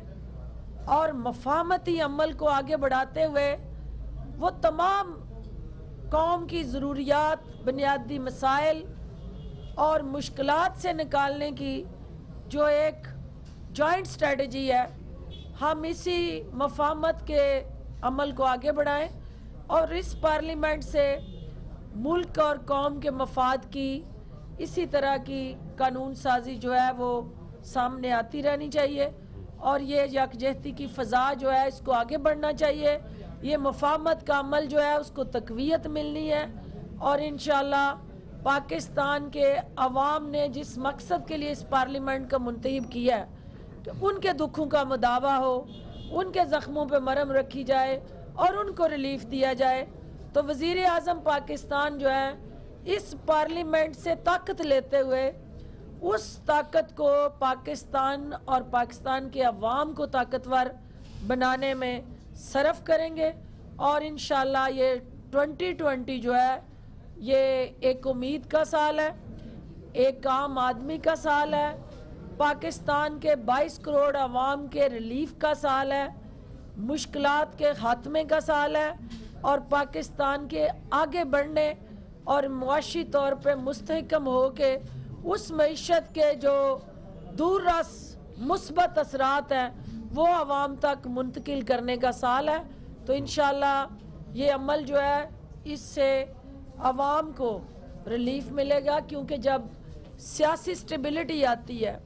اور مفاہمتی عمل کو آگے بڑھاتے ہوئے وہ تمام قوم کی ضروریات بنیادی مسائل اور مشکلات سے نکالنے کی جو ایک جوائنٹ اسٹریٹجی ہے ہم اسی مفاہمت کے عمل کو آگے بڑھائیں اور اس پارلیمنٹ سے ملک اور قوم کے مفاد کی اسی طرح کی قانون سازی جو ہے وہ سامنے آتی رہنی چاہیے اور یہ یکجہتی کی فضا جو ہے اس کو آگے بڑھنا چاہیے۔ یہ مفاہمت کا عمل جو ہے اس کو تقویت ملنی ہے اور انشاءاللہ پاکستان کے عوام نے جس مقصد کے لیے اس پارلیمنٹ کا منتخب کیا ہے ان کے دکھوں کا مداوع ہو، ان کے زخموں پہ مرم رکھی جائے اور ان کو ریلیف دیا جائے۔ تو وزیر اعظم پاکستان جو ہے، اس پارلیمنٹ سے طاقت لیتے ہوئے، اس طاقت کو پاکستان اور پاکستان کے عوام کو طاقتور بنانے میں صرف کریں گے اور انشاءاللہ یہ ٹونٹی ٹونٹی جو ہے، یہ ایک امید کا سال ہے، ایک عام آدمی کا سال ہے، پاکستان کے بائیس کروڑ عوام کے ریلیف کا سال ہے، مشکلات کے خاتمے کا سال ہے اور پاکستان کے آگے بڑھنے اور معاشی طور پہ مستحکم ہو کے اس معیشت کے جو دور رس مثبت اثرات ہیں، وہ عوام تک منتقل کرنے کا سال ہے۔ تو انشاءاللہ یہ عمل جو ہے، اس سے عوام کو ریلیف ملے گا۔ کیونکہ جب سیاسی سٹیبلٹی آتی ہے،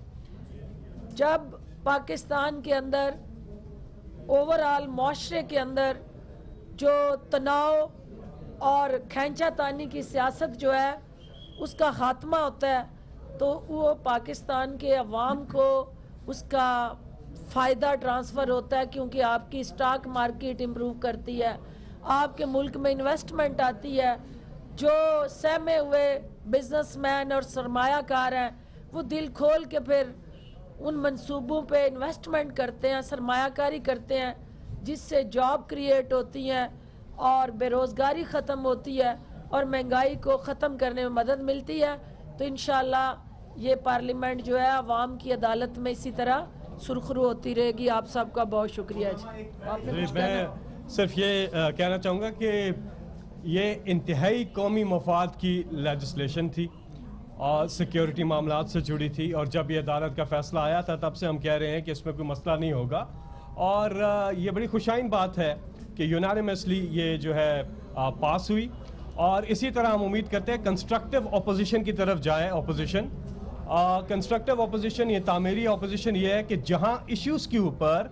جب پاکستان کے اندر اوورال معاشرے کے اندر جو تناؤ اور کھینچا تانی کی سیاست جو ہے، اس کا خاتمہ ہوتا ہے، تو وہ پاکستان کے عوام کو اس کا فائدہ ٹرانسفر ہوتا ہے کیونکہ آپ کی سٹاک مارکیٹ امپروو کرتی ہے۔ آپ کے ملک میں انویسٹمنٹ آتی ہے۔ جو سہمے ہوئے بزنس مین اور سرمایہ کار ہیں، وہ دل کھول کے پھر ان منصوبوں پہ انویسٹمنٹ کرتے ہیں، سرمایہ کاری کرتے ہیں۔ جس سے جاب کریٹ ہوتی ہیں اور بے روزگاری ختم ہوتی ہے اور مہنگائی کو ختم کرنے میں مدد ملتی ہے تو انشاءاللہ یہ پارلیمنٹ جو ہے عوام کی عدالت میں اسی طرح سرخرو ہوتی رہے گی۔ آپ سب کا بہت شکریہ جی۔ میں صرف یہ کہنا چاہوں گا کہ یہ انتہائی قومی مفاد کی لیجسلیشن تھی اور سیکیورٹی معاملات سے جڑی تھی اور جب یہ عدالت کا فیصلہ آیا تھا تب سے ہم کہہ رہے ہیں کہ اس میں کوئی مسئلہ نہیں ہوگا۔ اور یہ بڑی خوشائن بات ہے کہ یونانیمسلی یہ جو ہے پاس ہوئی۔ اور اسی طرح ہم امید کرتے ہیں کنسٹرکٹیو اپوزیشن کی طرف جائے اپوزیشن کنسٹرکٹیو اپوزیشن یہ تعمیری اپوزیشن یہ ہے کہ جہاں ایشوز کے اوپر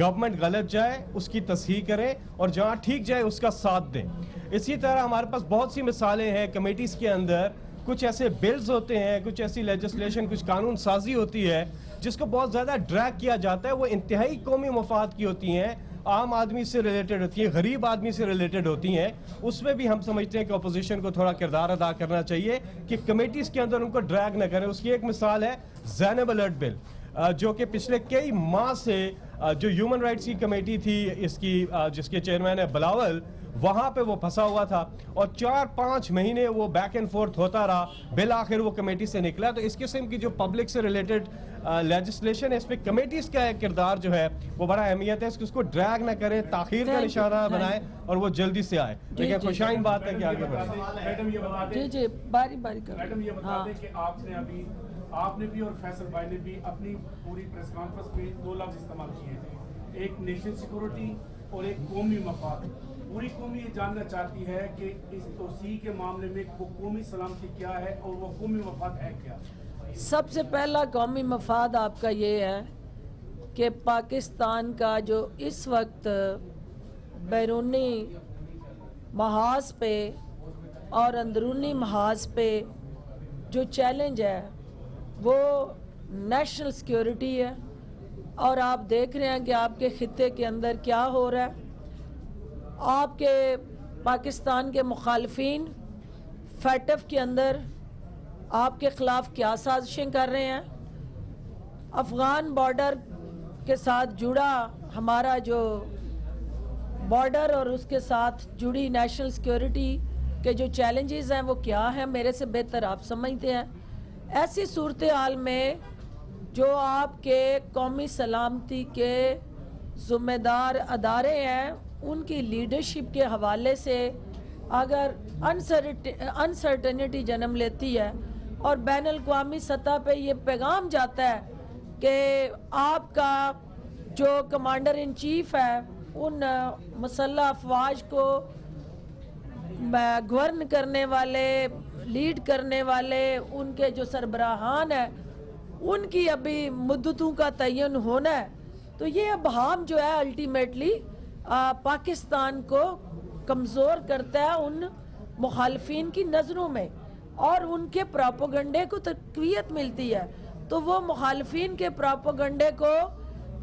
گورنمنٹ غلط جائے، اس کی تصحیح کریں اور جہاں ٹھیک جائے، اس کا ساتھ دیں اسی طرح ہمارے پاس بہت سی مثالیں ہیں کمیٹیز کے اندر۔ کچھ ایسے بلز ہوتے ہیں، کچھ ایسی لیجسلیشن کچھ قانون سازی ہوتی ہے جس کو بہت زیادہ ڈریک کیا جاتا ہے، وہ انتہائی قومی مفاد کی ہوتی ہیں، عام آدمی سے ریلیٹڈ ہوتی ہیں، غریب آدمی سے ریلیٹڈ ہوتی ہیں۔ اس میں بھی ہم سمجھتے ہیں کہ اپوزیشن کو تھوڑا کردار ادا کرنا چاہیے کہ کمیٹیز کے اندر ان کو ڈریگ نہ کریں۔ اس کی ایک مثال ہے زینب الرٹ بل جو کہ پچھلے کئی ماہ سے جو ہیومن رائٹس کی کمیٹی تھی اس کی جس کے چیئرمین ہے بلاول وہاں پہ وہ پھنسا ہوا تھا اور چار پانچ مہینے وہ بیک اینڈ فورتھ ہوتا رہا۔ بالآخر وہ کمیٹی سے نکلا۔ تو اس قسم کی جو پبلک سے ریلیٹڈ لیجسلیشن ہے اس پہ کمیٹیز کا کردار جو ہے وہ بڑا اہمیت ہے۔ اس کو ڈریگ نہ کریں تاخیر کا نشانہ بنائیں اور وہ جلدی سے آئے۔ جی، لیکن جی، خوشائن جی۔ بات ہے کہ آگے بڑھیں۔ جی جی باری باری کر میڈم یہ بتا ہاں۔ دیں کہ آپ نے ابھی آپ نے بھی اور فیصل بھائی نے بھی اپنی پوری پریس کانفرنس میں دو لفظ استعمال کیے ہیں۔ ایک نیشنل سیکورٹی اور ایک قومی مفاد۔ پوری قومی یہ جاننا چاہتی ہے کہ اس توسیع کے معاملے میں وہ قومی سلامتی کیا ہے اور وہ قومی مفاد ہے کیا؟ سب سے پہلا قومی مفاد آپ کا یہ ہے کہ پاکستان کا جو اس وقت بیرونی محاذ پہ اور اندرونی محاذ پہ جو چیلنج ہے وہ نیشنل سیکیورٹی ہے اور آپ دیکھ رہے ہیں کہ آپ کے خطے کے اندر کیا ہو رہا ہے۔ آپ کے پاکستان کے مخالفین فیٹف کے اندر آپ کے خلاف کیا سازشیں کر رہے ہیں۔ افغان بارڈر کے ساتھ جڑا ہمارا جو بارڈر اور اس کے ساتھ جڑی نیشنل سیکیورٹی کے جو چیلنجز ہیں وہ کیا ہیں، میرے سے بہتر آپ سمجھتے ہیں۔ ایسی صورتحال میں جو آپ کے قومی سلامتی کے ذمہ دار ادارے ہیں، ان کی لیڈرشپ کے حوالے سے اگر انسرٹنٹی جنم لیتی ہے اور بین الاقوامی سطح پہ یہ پیغام جاتا ہے کہ آپ کا جو کمانڈر ان چیف ہے، ان مسلح افواج کو گورن کرنے والے لیڈ کرنے والے، ان کے جو سربراہان ہیں، ان کی ابھی مدتوں کا تعین ہونا ہے۔ تو یہ ابہام جو ہے الٹیمیٹلی پاکستان کو کمزور کرتا ہے ان مخالفین کی نظروں میں۔ اور ان کے پراپوگنڈے کو تقویت ملتی ہے۔ تو وہ مخالفین کے پراپوگنڈے کو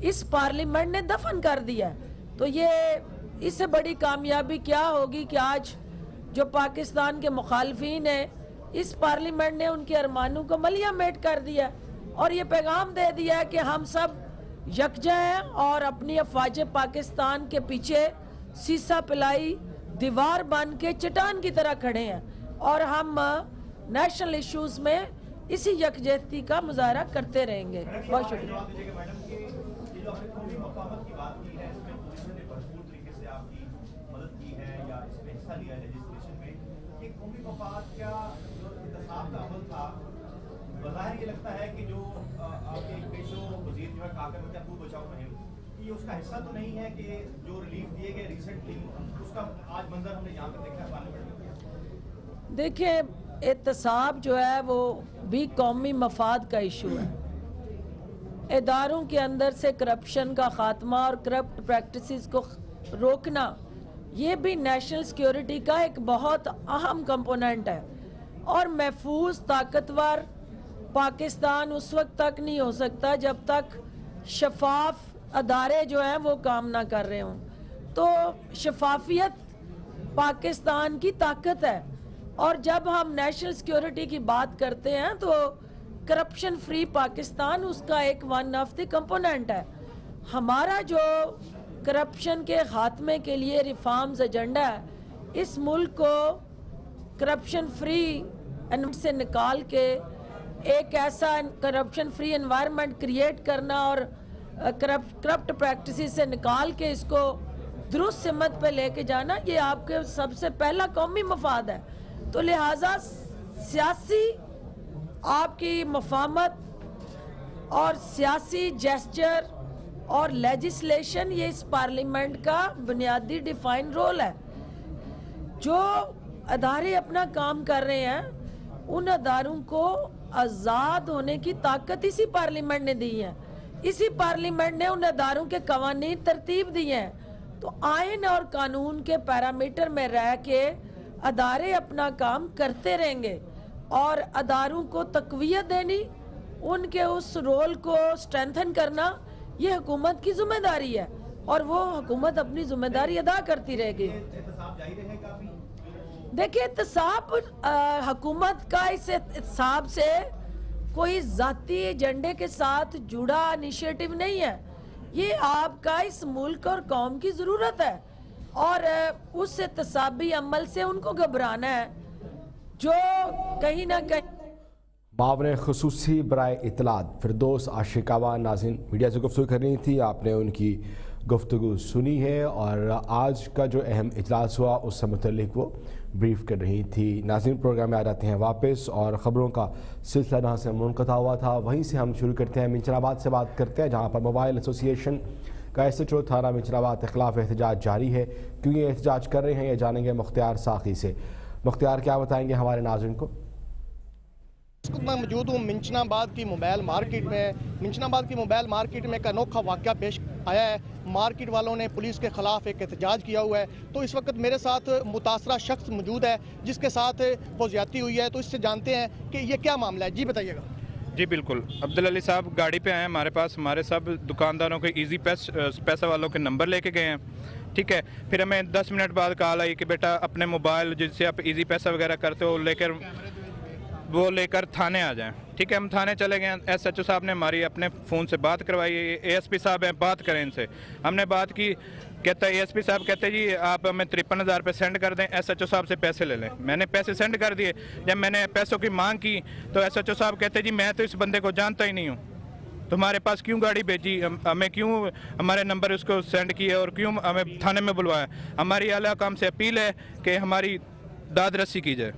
اس پارلیمنٹ نے دفن کر دیا ہے۔ تو یہ اس سے بڑی کامیابی کیا ہوگی کہ آج جو پاکستان کے مخالفین ہیں، اس پارلیمنٹ نے ان کے ارمانوں کو ملیہ میٹ کر دیا اور یہ پیغام دے دیا کہ ہم سب یکجہ ہیں اور اپنی افواج پاکستان کے پیچھے سیسا پلائی، دیوار بن کے چٹان کی طرح کھڑے ہیں اور ہم نیشنل ایشوز میں اسی یکجہتی کا مظاہرہ کرتے رہیں گے۔ بہت شکریہ۔ حصہ لیا لیجسلیشن میں کہ قومی مفاد کا جو انتصاب کا عمل تھا، بظاہر یہ لگتا ہے کہ جو آپ کے پیشو وزیر جو ہے، کاکر محبوب بچاؤ مہم یہ اس کا حصہ تو نہیں ہے کہ جو ریلیف دیے گئے ریسنٹلی اس کا آج منظر ہم نے یہاں پر دیکھا ہے پارلیمنٹ میں دیکھیں احتساب جو ہے، وہ بھی قومی مفاد کا ایشو ہے۔ اداروں کے اندر سے کرپشن کا خاتمہ اور کرپٹ پریکٹسز کو روکنا یہ بھی نیشنل سیکیورٹی کا ایک بہت اہم کمپوننٹ ہے اور محفوظ طاقتور پاکستان اس وقت تک نہیں ہو سکتا جب تک شفاف ادارے جو ہیں وہ کام نہ کر رہے ہوں۔ تو شفافیت پاکستان کی طاقت ہے۔ اور جب ہم نیشنل سیکیورٹی کی بات کرتے ہیں تو کرپشن فری پاکستان اس کا ایک ون آف دی کمپوننٹ ہے۔ ہمارا جو کرپشن کے خاتمے کے لیے ریفارمز ایجنڈا ہے۔ اس ملک کو کرپشن فری سے نکال کے ایک ایسا کرپشن فری انوائرمنٹ کریٹ کرنا اور کرپٹ پریکٹسز سے نکال کے اس کو درست سمت پہ لے کے جانا، یہ آپ کے سب سے پہلا قومی مفاد ہے۔ تو لہٰذا سیاسی آپ کی مفامت اور سیاسی جیسچر اور لیجسلیشن یہ اس پارلیمنٹ کا بنیادی ڈیفائن رول ہے۔ جو ادارے اپنا کام کر رہے ہیں، ان اداروں کو آزاد ہونے کی طاقت اسی پارلیمنٹ نے دی ہے۔ اسی پارلیمنٹ نے ان اداروں کے قوانین ترتیب دیے ہیں۔ تو آئین اور قانون کے پیرامیٹر میں رہ کے ادارے اپنا کام کرتے رہیں گے۔ اور اداروں کو تقویت دینی، ان کے اس رول کو سٹرینتھن کرنا یہ حکومت کی ذمہ داری ہے اور وہ حکومت اپنی ذمہ داری ادا کرتی رہے گی۔ دیکھیں احتساب حکومت کا اس احتساب سے کوئی ذاتی ایجنڈے کے ساتھ جڑا انیشیٹو نہیں ہے۔ یہ آپ کا اس ملک اور قوم کی ضرورت ہے۔ اور اس احتسابی عمل سے ان کو گھبرانا ہے جو کہیں نہ کہیں معاون خصوصی برائے اطلاعات، فردوس عاشقاوہ ناظرین، میڈیا سے گفتگو کرنی تھی، آپ نے ان کی گفتگو سنی ہے اور آج کا جو اہم اجلاس ہوا، اس سے متعلق وہ بریف کر رہی تھی۔ ناظرین، پروگرام میں آ جاتے ہیں واپس اور خبروں کا سلسلہ جہاں سے منقطع ہوا تھا، وہیں سے ہم شروع کرتے ہیں۔ منچر آباد سے بات کرتے ہیں، جہاں پر موبائل ایسوسی ایشن کا ایس ایچ او تھانہ منچر آباد کے خلاف احتجاج جاری ہے۔ کیوں یہ احتجاج کر رہے ہیں، یہ جانیں گے مختار ساخی سے۔ مختار کیا بتائیں گے ہمارے ناظرین کو؟ میں موجود ہوں منچنا آباد کی موبائل مارکیٹ میں منچنا آباد کی موبائل مارکیٹ میں ایک انوکھا واقعہ پیش آیا ہے۔ مارکیٹ والوں نے پولیس کے خلاف ایک احتجاج کیا ہوا ہے۔ تو اس وقت میرے ساتھ متاثرہ شخص موجود ہے، جس کے ساتھ وہ زیادتی ہوئی ہے۔ تو اس سے جانتے ہیں کہ یہ کیا معاملہ ہے۔ جی بتائیے گا۔ جی بالکل۔ عبدالعلی صاحب گاڑی پہ آئے ہیں ہمارے پاس۔ ہمارے سب دکانداروں کے ایزی پیسہ والوں کے نمبر لے کے گئے ہیں۔ ٹھیک ہے۔ پھر ہمیں دس منٹ بعد کال آئی کہ بیٹا، اپنے موبائل جس سے آپ ایزی پیسہ وغیرہ کرتے ہو، لے کر وہ لے کر تھانے آ جائیں۔ ٹھیک ہے، ہم تھانے چلے گئے۔ ایس ایچ او صاحب نے ہماری اپنے فون سے بات کروائی۔ اے ایس پی صاحب ہیں، بات کریں ان سے۔ ہم نے بات کی، کہتا ہے اے ایس پی صاحب کہتے جی آپ ہمیں ترپن ہزار روپے سینڈ کر دیں۔ ایس ایچ او صاحب سے پیسے لے لیں۔ میں نے پیسے سینڈ کر دیے۔ جب میں نے پیسوں کی مانگ کی، تو ایس ایچ او صاحب کہتے ہیں جی میں تو اس بندے کو جانتا ہی نہیں ہوں۔ تمہارے پاس کیوں گاڑی بھیجی؟ ہمیں کیوں ہمارے نمبر اس کو سینڈ کیے اور کیوں ہمیں تھانے میں بلوایا؟ ہماری اعلیٰ کام سے اپیل ہے کہ ہماری داد رسی کی جائے۔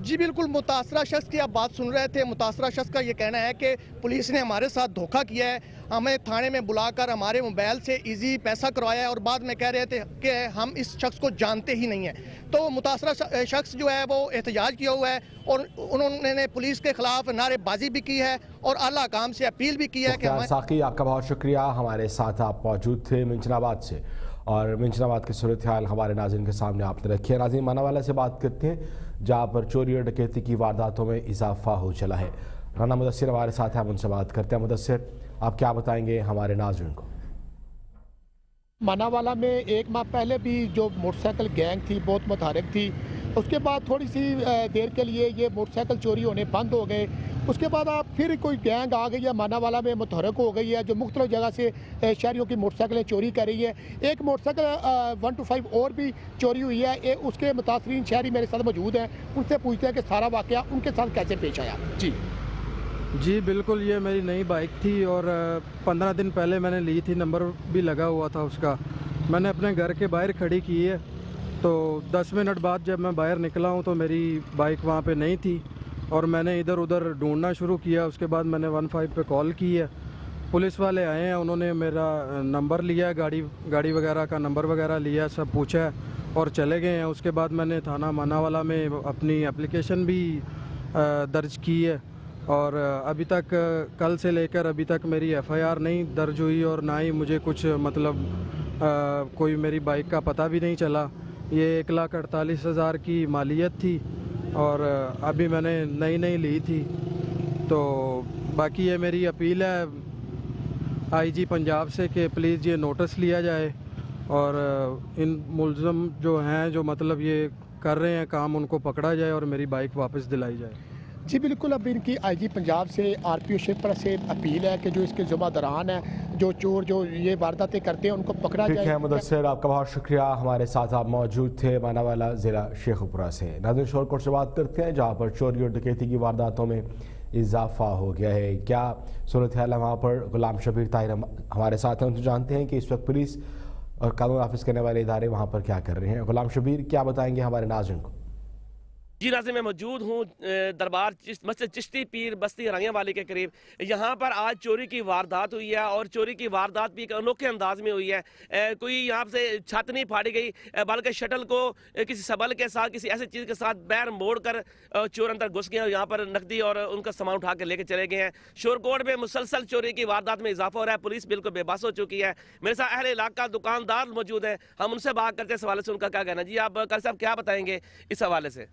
جی بالکل متاثرہ شخص کی آپ بات سن رہے تھے۔ متاثرہ شخص کا یہ کہنا ہے کہ پولیس نے ہمارے ساتھ دھوکہ کیا ہے۔ ہمیں تھانے میں بلا کر ہمارے موبائل سے ایزی پیسہ کروایا ہے اور بعد میں کہہ رہے تھے کہ ہم اس شخص کو جانتے ہی نہیں ہیں۔ تو متاثرہ شخص جو ہے وہ احتجاج کیا ہوا ہے اور انہوں نے پولیس کے خلاف نعرے بازی بھی کی ہے اور اعلیٰ کام سے اپیل بھی کی ہے کہ ساقی آپ کا بہت شکریہ۔ ہمارے ساتھ آپ موجود تھے منچن آباد سے۔ اور منچن آباد کی صورتحال ہمارے ناظرین کے سامنے آپ نے رکھی ہے۔ ناظرین مانا والا سے بات کرتے ہیں۔ جہاں پر چوری اور ڈکیتی کی وارداتوں میں اضافہ ہو چلا ہے۔ رانا مدثر ہمارے ساتھ ہم ان سے بات کرتے ہیں۔ مدثر، آپ کیا بتائیں گے ہمارے ناظرین کو؟ مناوالا میں ایک ماہ پہلے بھی جو موٹر سائیکل گینگ تھی، بہت متحرک تھی، اس کے بعد تھوڑی سی دیر کے لیے یہ موٹر سائیکل چوری ہونے بند ہو گئے۔ اس کے بعد آپ پھر کوئی گینگ آ گئی ہے، ماناوالا میں متحرک ہو گئی ہے، جو مختلف جگہ سے شہریوں کی موٹر سائیکلیں چوری کر رہی ہے ایک motor cycle one two five اور بھی چوری ہوئی ہے۔ اس کے متاثرین شہری میرے ساتھ موجود ہیں۔ ان سے پوچھتے ہیں کہ سارا واقعہ ان کے ساتھ کیسے پیش آیا؟ جی۔ جی بالکل، یہ میری نئی بائک تھی اور پندرہ دن پہلے میں نے لی تھی، نمبر بھی لگا ہوا تھا اس کا۔ میں نے اپنے گھر کے باہر کھڑی کی ہے، تو دس منٹ بعد جب میں باہر نکلا ہوں تو میری بائک وہاں پہ نہیں تھی اور میں نے ادھر ادھر ڈھونڈنا شروع کیا۔ اس کے بعد میں نے ون فائیو پہ کال کی ہے۔ پولیس والے آئے ہیں، انہوں نے میرا نمبر لیا ہے گاڑی گاڑی وغیرہ کا نمبر وغیرہ لیا، سب پوچھا ہے اور چلے گئے ہیں۔ اس کے بعد میں نے تھانہ مانا والا میں اپنی اپلیکیشن بھی درج کی ہے۔ اور ابھی تک کل سے لے کر ابھی تک میری ایف آئی آر نہیں درج ہوئی اور نہ ہی مجھے کچھ مطلب کوئی میری بائک کا پتہ بھی نہیں چلا۔ یہ ایک لاکھ اڑتالیس ہزار کی مالیت تھی اور ابھی میں نے نئی نئی لی تھی۔ تو باقی یہ میری اپیل ہے آئی جی پنجاب سے کہ پلیز یہ نوٹس لیا جائے اور ان ملزم جو ہیں، جو مطلب یہ کر رہے ہیں کام، ان کو پکڑا جائے اور میری بائک واپس دلائی جائے۔ جی بالکل اب ان کی آئی جی پنجاب سے آر پی او شیپر سے اپیل ہے کہ جو اس کے ذمہ داران ہیں جو چور جو یہ وارداتیں کرتے ہیں ان کو پکڑا جائے۔ مدثر آپ کا بہت شکریہ۔ ہمارے ساتھ آپ موجود تھے مانا والا ضلع شیخوپورہ سے۔ ناظرین شور کوٹ سے بات کرتے ہیں جہاں پر چوری اور ڈکیتی کی وارداتوں میں اضافہ ہو گیا ہے۔ کیا صورتحال وہاں پر؟ غلام شبیر طاہر ہمارے ساتھ ہیں ان سے جانتے ہیں کہ اس وقت پولیس اور قانون نافذ کرنے والے ادارے وہاں پر کیا کر رہے ہیں۔ غلام شبیر کیا بتائیں گے ہمارے ناظرین کو؟ جی ناظرین میں موجود ہوں دربار مسجد چشتی پیر بستی رنگیاں والے کے قریب۔ یہاں پر آج چوری کی واردات ہوئی ہے اور چوری کی واردات بھی ایک انوکھے انداز میں ہوئی ہے۔ کوئی یہاں سے چھت نہیں پھاڑی گئی بلکہ شٹل کو کسی سبل کے ساتھ، کسی ایسی چیز کے ساتھ بیر موڑ کر چور اندر گھس گئے اور یہاں پر نقدی اور ان کا سامان اٹھا کے لے کے چلے گئے ہیں۔ شور کوٹ میں مسلسل چوری کی واردات میں اضافہ ہو رہا ہے، پولیس بالکل بے بس ہو چکی ہے۔ میرے ساتھ اہل علاقہ دکاندار موجود ہیں، ہم ان سے بات کرتے ہیں اس حوالے سے ان کا کیا کہنا جی آپ کل صاحب کیا بتائیں گے اس حوالے سے؟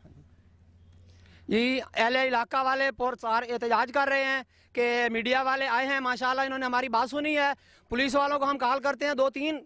جی اہل علاقہ والے پورسار احتجاج کر رہے ہیں کہ میڈیا والے آئے ہیں، ماشاءاللہ انہوں نے ہماری بات سنی ہے۔ پولیس والوں کو ہم کال کرتے ہیں، دو تین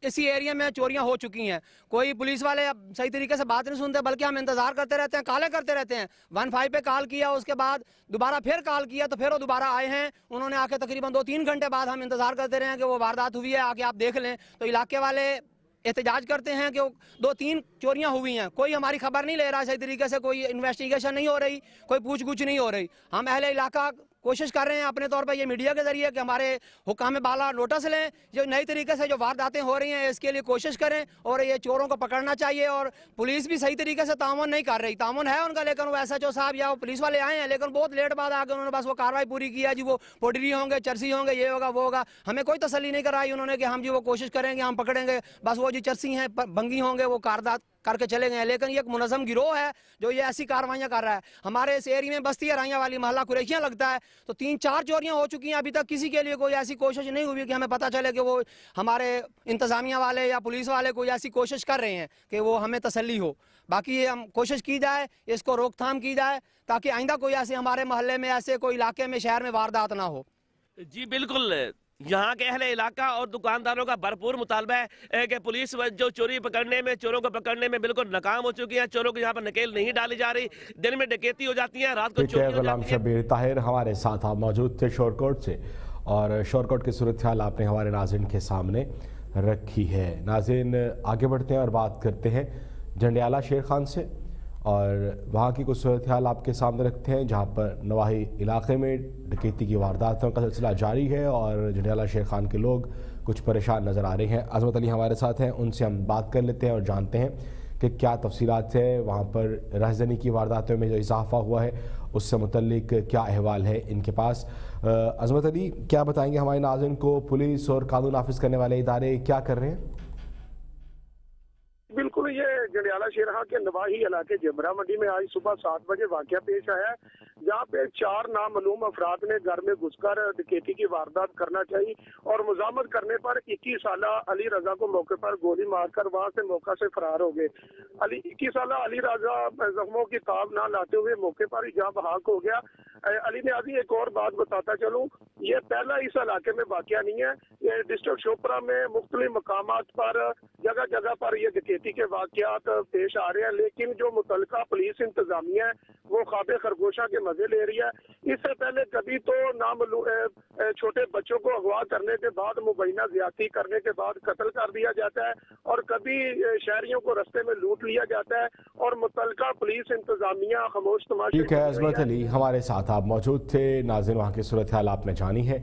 اسی ایریا میں چوریاں ہو چکی ہیں۔ کوئی پولیس والے اب صحیح طریقے سے بات نہیں سنتے، بلکہ ہم انتظار کرتے رہتے ہیں کالے کرتے رہتے ہیں۔ ون فائیو پہ کال کیا، اس کے بعد دوبارہ پھر کال کیا، تو پھر وہ دوبارہ آئے ہیں۔ انہوں نے آ کے تقریباً دو تین گھنٹے بعد ہم انتظار کرتے رہے ہیں کہ وہ واردات ہوئی ہے آ کے آپ دیکھ لیں۔ تو علاقے والے احتجاج کرتے ہیں کہ دو تین چوریاں ہوئی ہیں۔ کوئی ہماری خبر نہیں لے رہا صحیح طریقے سے، کوئی انویسٹیگیشن نہیں ہو رہی، کوئی پوچھ گچھ نہیں ہو رہی۔ ہم اہل علاقہ کوشش کر رہے ہیں اپنے طور پر یہ میڈیا کے ذریعے کہ ہمارے حکام بالا نوٹس لیں، جو نئی طریقے سے جو وارداتیں ہو رہی ہیں، اس کے لیے کوشش کریں اور یہ چوروں کو پکڑنا چاہیے اور پولیس بھی صحیح طریقے سے تعاون نہیں کر رہی۔ تعاون ہے ان کا، لیکن وہ ایس ایچ او صاحب یا وہ پولیس والے آئے ہیں، لیکن بہت لیٹ بعد آ کے انہوں نے بس وہ کاروائی پوری کی ہے۔ جی وہ پوڈری ہوں گے، چرسی ہوں گے، یہ ہوگا، وہ ہوگا۔ ہمیں کوئی تسلی نہیں کرائی انہوں نے کہ ہم جی وہ کوشش کریں گے، ہم پکڑیں گے۔ بس وہ جی چرسی ہیں بنگی ہوں گے، وہ کاردات کر کے چلے گئے ہیں۔ لیکن یہ ایک منظم گروہ ہے جو یہ ایسی کاروائیاں کر رہا ہے۔ ہمارے اس ایریے میں بستی ارائیاں والی محلہ قریشیاں لگتا ہے۔ تو تین چار چوریاں ہو چکی ہیں۔ ابھی تک کسی کے لیے کوئی ایسی کوشش نہیں ہوئی کہ ہمیں پتہ چلے کہ وہ ہمارے انتظامیہ والے یا پولیس والے کوئی ایسی کوشش کر رہے ہیں کہ وہ ہمیں تسلی ہو۔ باقی یہ ہم کوشش کی جائے، اس کو روک تھام کی جائے تاکہ آئندہ کوئی ایسے ہمارے محلے میں، ایسے کوئی علاقے میں، شہر میں واردات نہ ہو۔ جی بالکل۔ یہاں کے اہل علاقہ اور دکانداروں کا بھرپور مطالبہ ہے کہ پولیس جو چوری پکڑنے میں چوروں کو پکڑنے میں بالکل ناکام ہو چکی ہیں چوروں کو یہاں پر نکیل نہیں ڈالی جا رہی۔ دن میں ڈکیتی ہو جاتی ہیں رات کو چوری ہو غلام شبیر طاہر ہمارے ساتھ آپ موجود تھے شورکوٹ سے۔ اور شورکوٹ کی صورتحال آپ نے ہمارے ناظرین کے سامنے رکھی ہے۔ ناظرین آگے بڑھتے ہیں اور بات کرتے ہیں۔ جھنڈیالہ شیر خان سے۔ اور وہاں کی کچھ صورتحال آپ کے سامنے رکھتے ہیں، جہاں پر نواحی علاقے میں ڈکیتی کی وارداتوں کا سلسلہ جاری ہے اور جنڈیالہ شیخ خان کے لوگ کچھ پریشان نظر آ رہے ہیں۔ عظمت علی ہمارے ساتھ ہیں، ان سے ہم بات کر لیتے ہیں اور جانتے ہیں کہ کیا تفصیلات ہیں۔ وہاں پر رہزنی کی وارداتوں میں جو اضافہ ہوا ہے، اس سے متعلق کیا احوال ہے ان کے پاس؟ عظمت علی، کیا بتائیں گے ہمارے ناظرین کو؟ پولیس اور قانون نافذ کرنے والے ادارے کیا کر رہے ہیں؟ بالکل یہ جنڈیالہ شیرہا کے نواحی علاقے جمرہ منڈی میں آج صبح سات بجے واقعہ پیش آیا ہے، جہاں پہ چار نامعلوم افراد نے گھر میں گھس کر ڈکیتی کی واردات کرنا چاہی اور مزامت کرنے پر اکیس سالہ علی رضا کو موقع پر گولی مار کر وہاں سے موقع سے فرار ہو گئے۔ اکی اکیس سالہ علی رضا زخموں کی تاب نہ لاتے ہوئے موقع پر ہی جاں ہو گیا۔ نیازی ایک اور بات بتاتا چلوں یہ پہلا اس علاقے میں واقعہ نہیں ہے یہ ڈسٹرکٹ شوپرا میں مختلف مقامات پر جگہ جگہ پر یہ ڈکیتی کے واقعات پیش آ رہے ہیں لیکن جو متعلقہ پولیس انتظامیہ ہے وہ خواب خرگوشہ کے مزے لے رہی ہے۔ اس سے پہلے کبھی تو نام چھوٹے بچوں کو اغوا کرنے کے بعد مبینہ زیادتی کرنے کے بعد قتل کر دیا جاتا ہے اور کبھی شہریوں کو رستے میں لوٹ لیا جاتا ہے اور متعلقہ پولیس انتظامیہ خاموش تماشے ٹھیک ہے عظمت علی ہمارے ساتھ آپ موجود تھے، ناظرین وہاں کی صورتحال آپ نے جانی ہے۔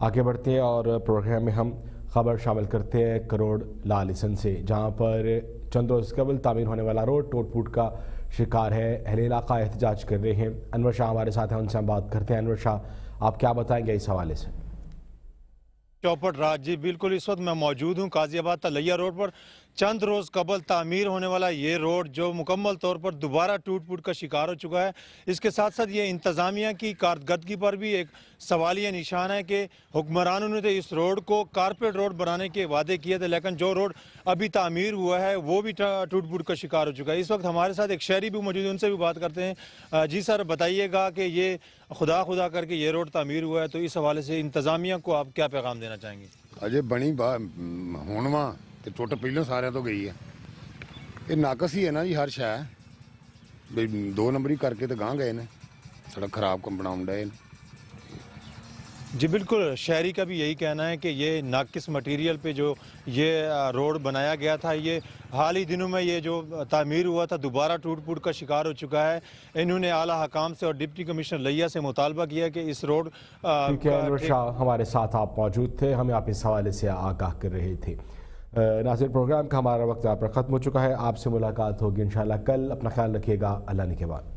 آگے بڑھتے ہیں اور پروگرام میں ہم خبر شامل کرتے ہیں کروڑ لال اسن سے، جہاں پر چند روز قبل تعمیر ہونے والا روڈ ٹوٹ پوٹ کا شکار ہے، اہل علاقہ احتجاج کر رہے ہیں۔ انور شاہ ہمارے ساتھ ہیں، ان سے ہم بات کرتے ہیں۔ انور شاہ، آپ کیا بتائیں گے اس حوالے سے؟ چوپٹ راج جی بالکل اس وقت میں موجود ہوں، قاضی آباد تلیہ روڈ پر۔ چند روز قبل تعمیر ہونے والا یہ روڈ جو مکمل طور پر دوبارہ ٹوٹ پوٹ کا شکار ہو چکا ہے، اس کے ساتھ ساتھ یہ انتظامیہ کی کارکردگی پر بھی ایک سوالیہ نشان ہے کہ حکمرانوں نے تو اس روڈ کو کارپیٹ روڈ بنانے کے وعدے کیے تھے، لیکن جو روڈ ابھی تعمیر ہوا ہے وہ بھی ٹوٹ پوٹ کا شکار ہو چکا ہے۔ اس وقت ہمارے ساتھ ایک شہری بھی موجود ہے، ان سے بھی بات کرتے ہیں۔ جی سر، بتائیے گا کہ یہ خدا خدا کر کے یہ روڈ تعمیر ہوا ہے، تو اس حوالے سے انتظامیہ کو آپ کیا پیغام دینا چاہیں گے؟ اجے بنی ہونواں ਤੇ ਟੁੱਟ ਪਹਿਲਾਂ ਸਾਰਿਆਂ ਤੋਂ ਗਈ ਹੈ ਇਹ ਨਾਕਸ ਹੀ ਹੈ ਨਾ ਜੀ ਹਰ ਸ਼ੈ ਵੀ ਦੋ ਨੰਬਰੀ ਕਰਕੇ ਤੇ ਗਾਂ ਗਏ ਨੇ ਸੜਕ ਖਰਾਬ ਕੰਮ ਬਣਾਉਣ ਡਏ ਨੇ جی بالکل شہری کا بھی یہی کہنا ہے کہ یہ ناقص مٹیریل پہ جو یہ روڈ بنایا گیا تھا یہ حال ہی دنوں میں یہ جو تعمیر ہوا تھا دوبارہ ٹوٹ پوٹ کا شکار ہو چکا ہے انہوں نے اعلیٰ حکام سے اور ڈپٹی کمشنر لیا سے مطالبہ کیا کہ اس روڈ ٹھیک ہے انور شاہ ہمارے ساتھ آپ موجود تھے ہمیں آپ اس حوالے سے آگاہ کر رہے تھے ناظر پروگرام کا ہمارا وقت آپ پر ختم ہو چکا ہے۔ آپ سے ملاقات ہوگی انشاءاللہ کل۔ اپنا خیال رکھیے گا۔ اللہ نے کے بعد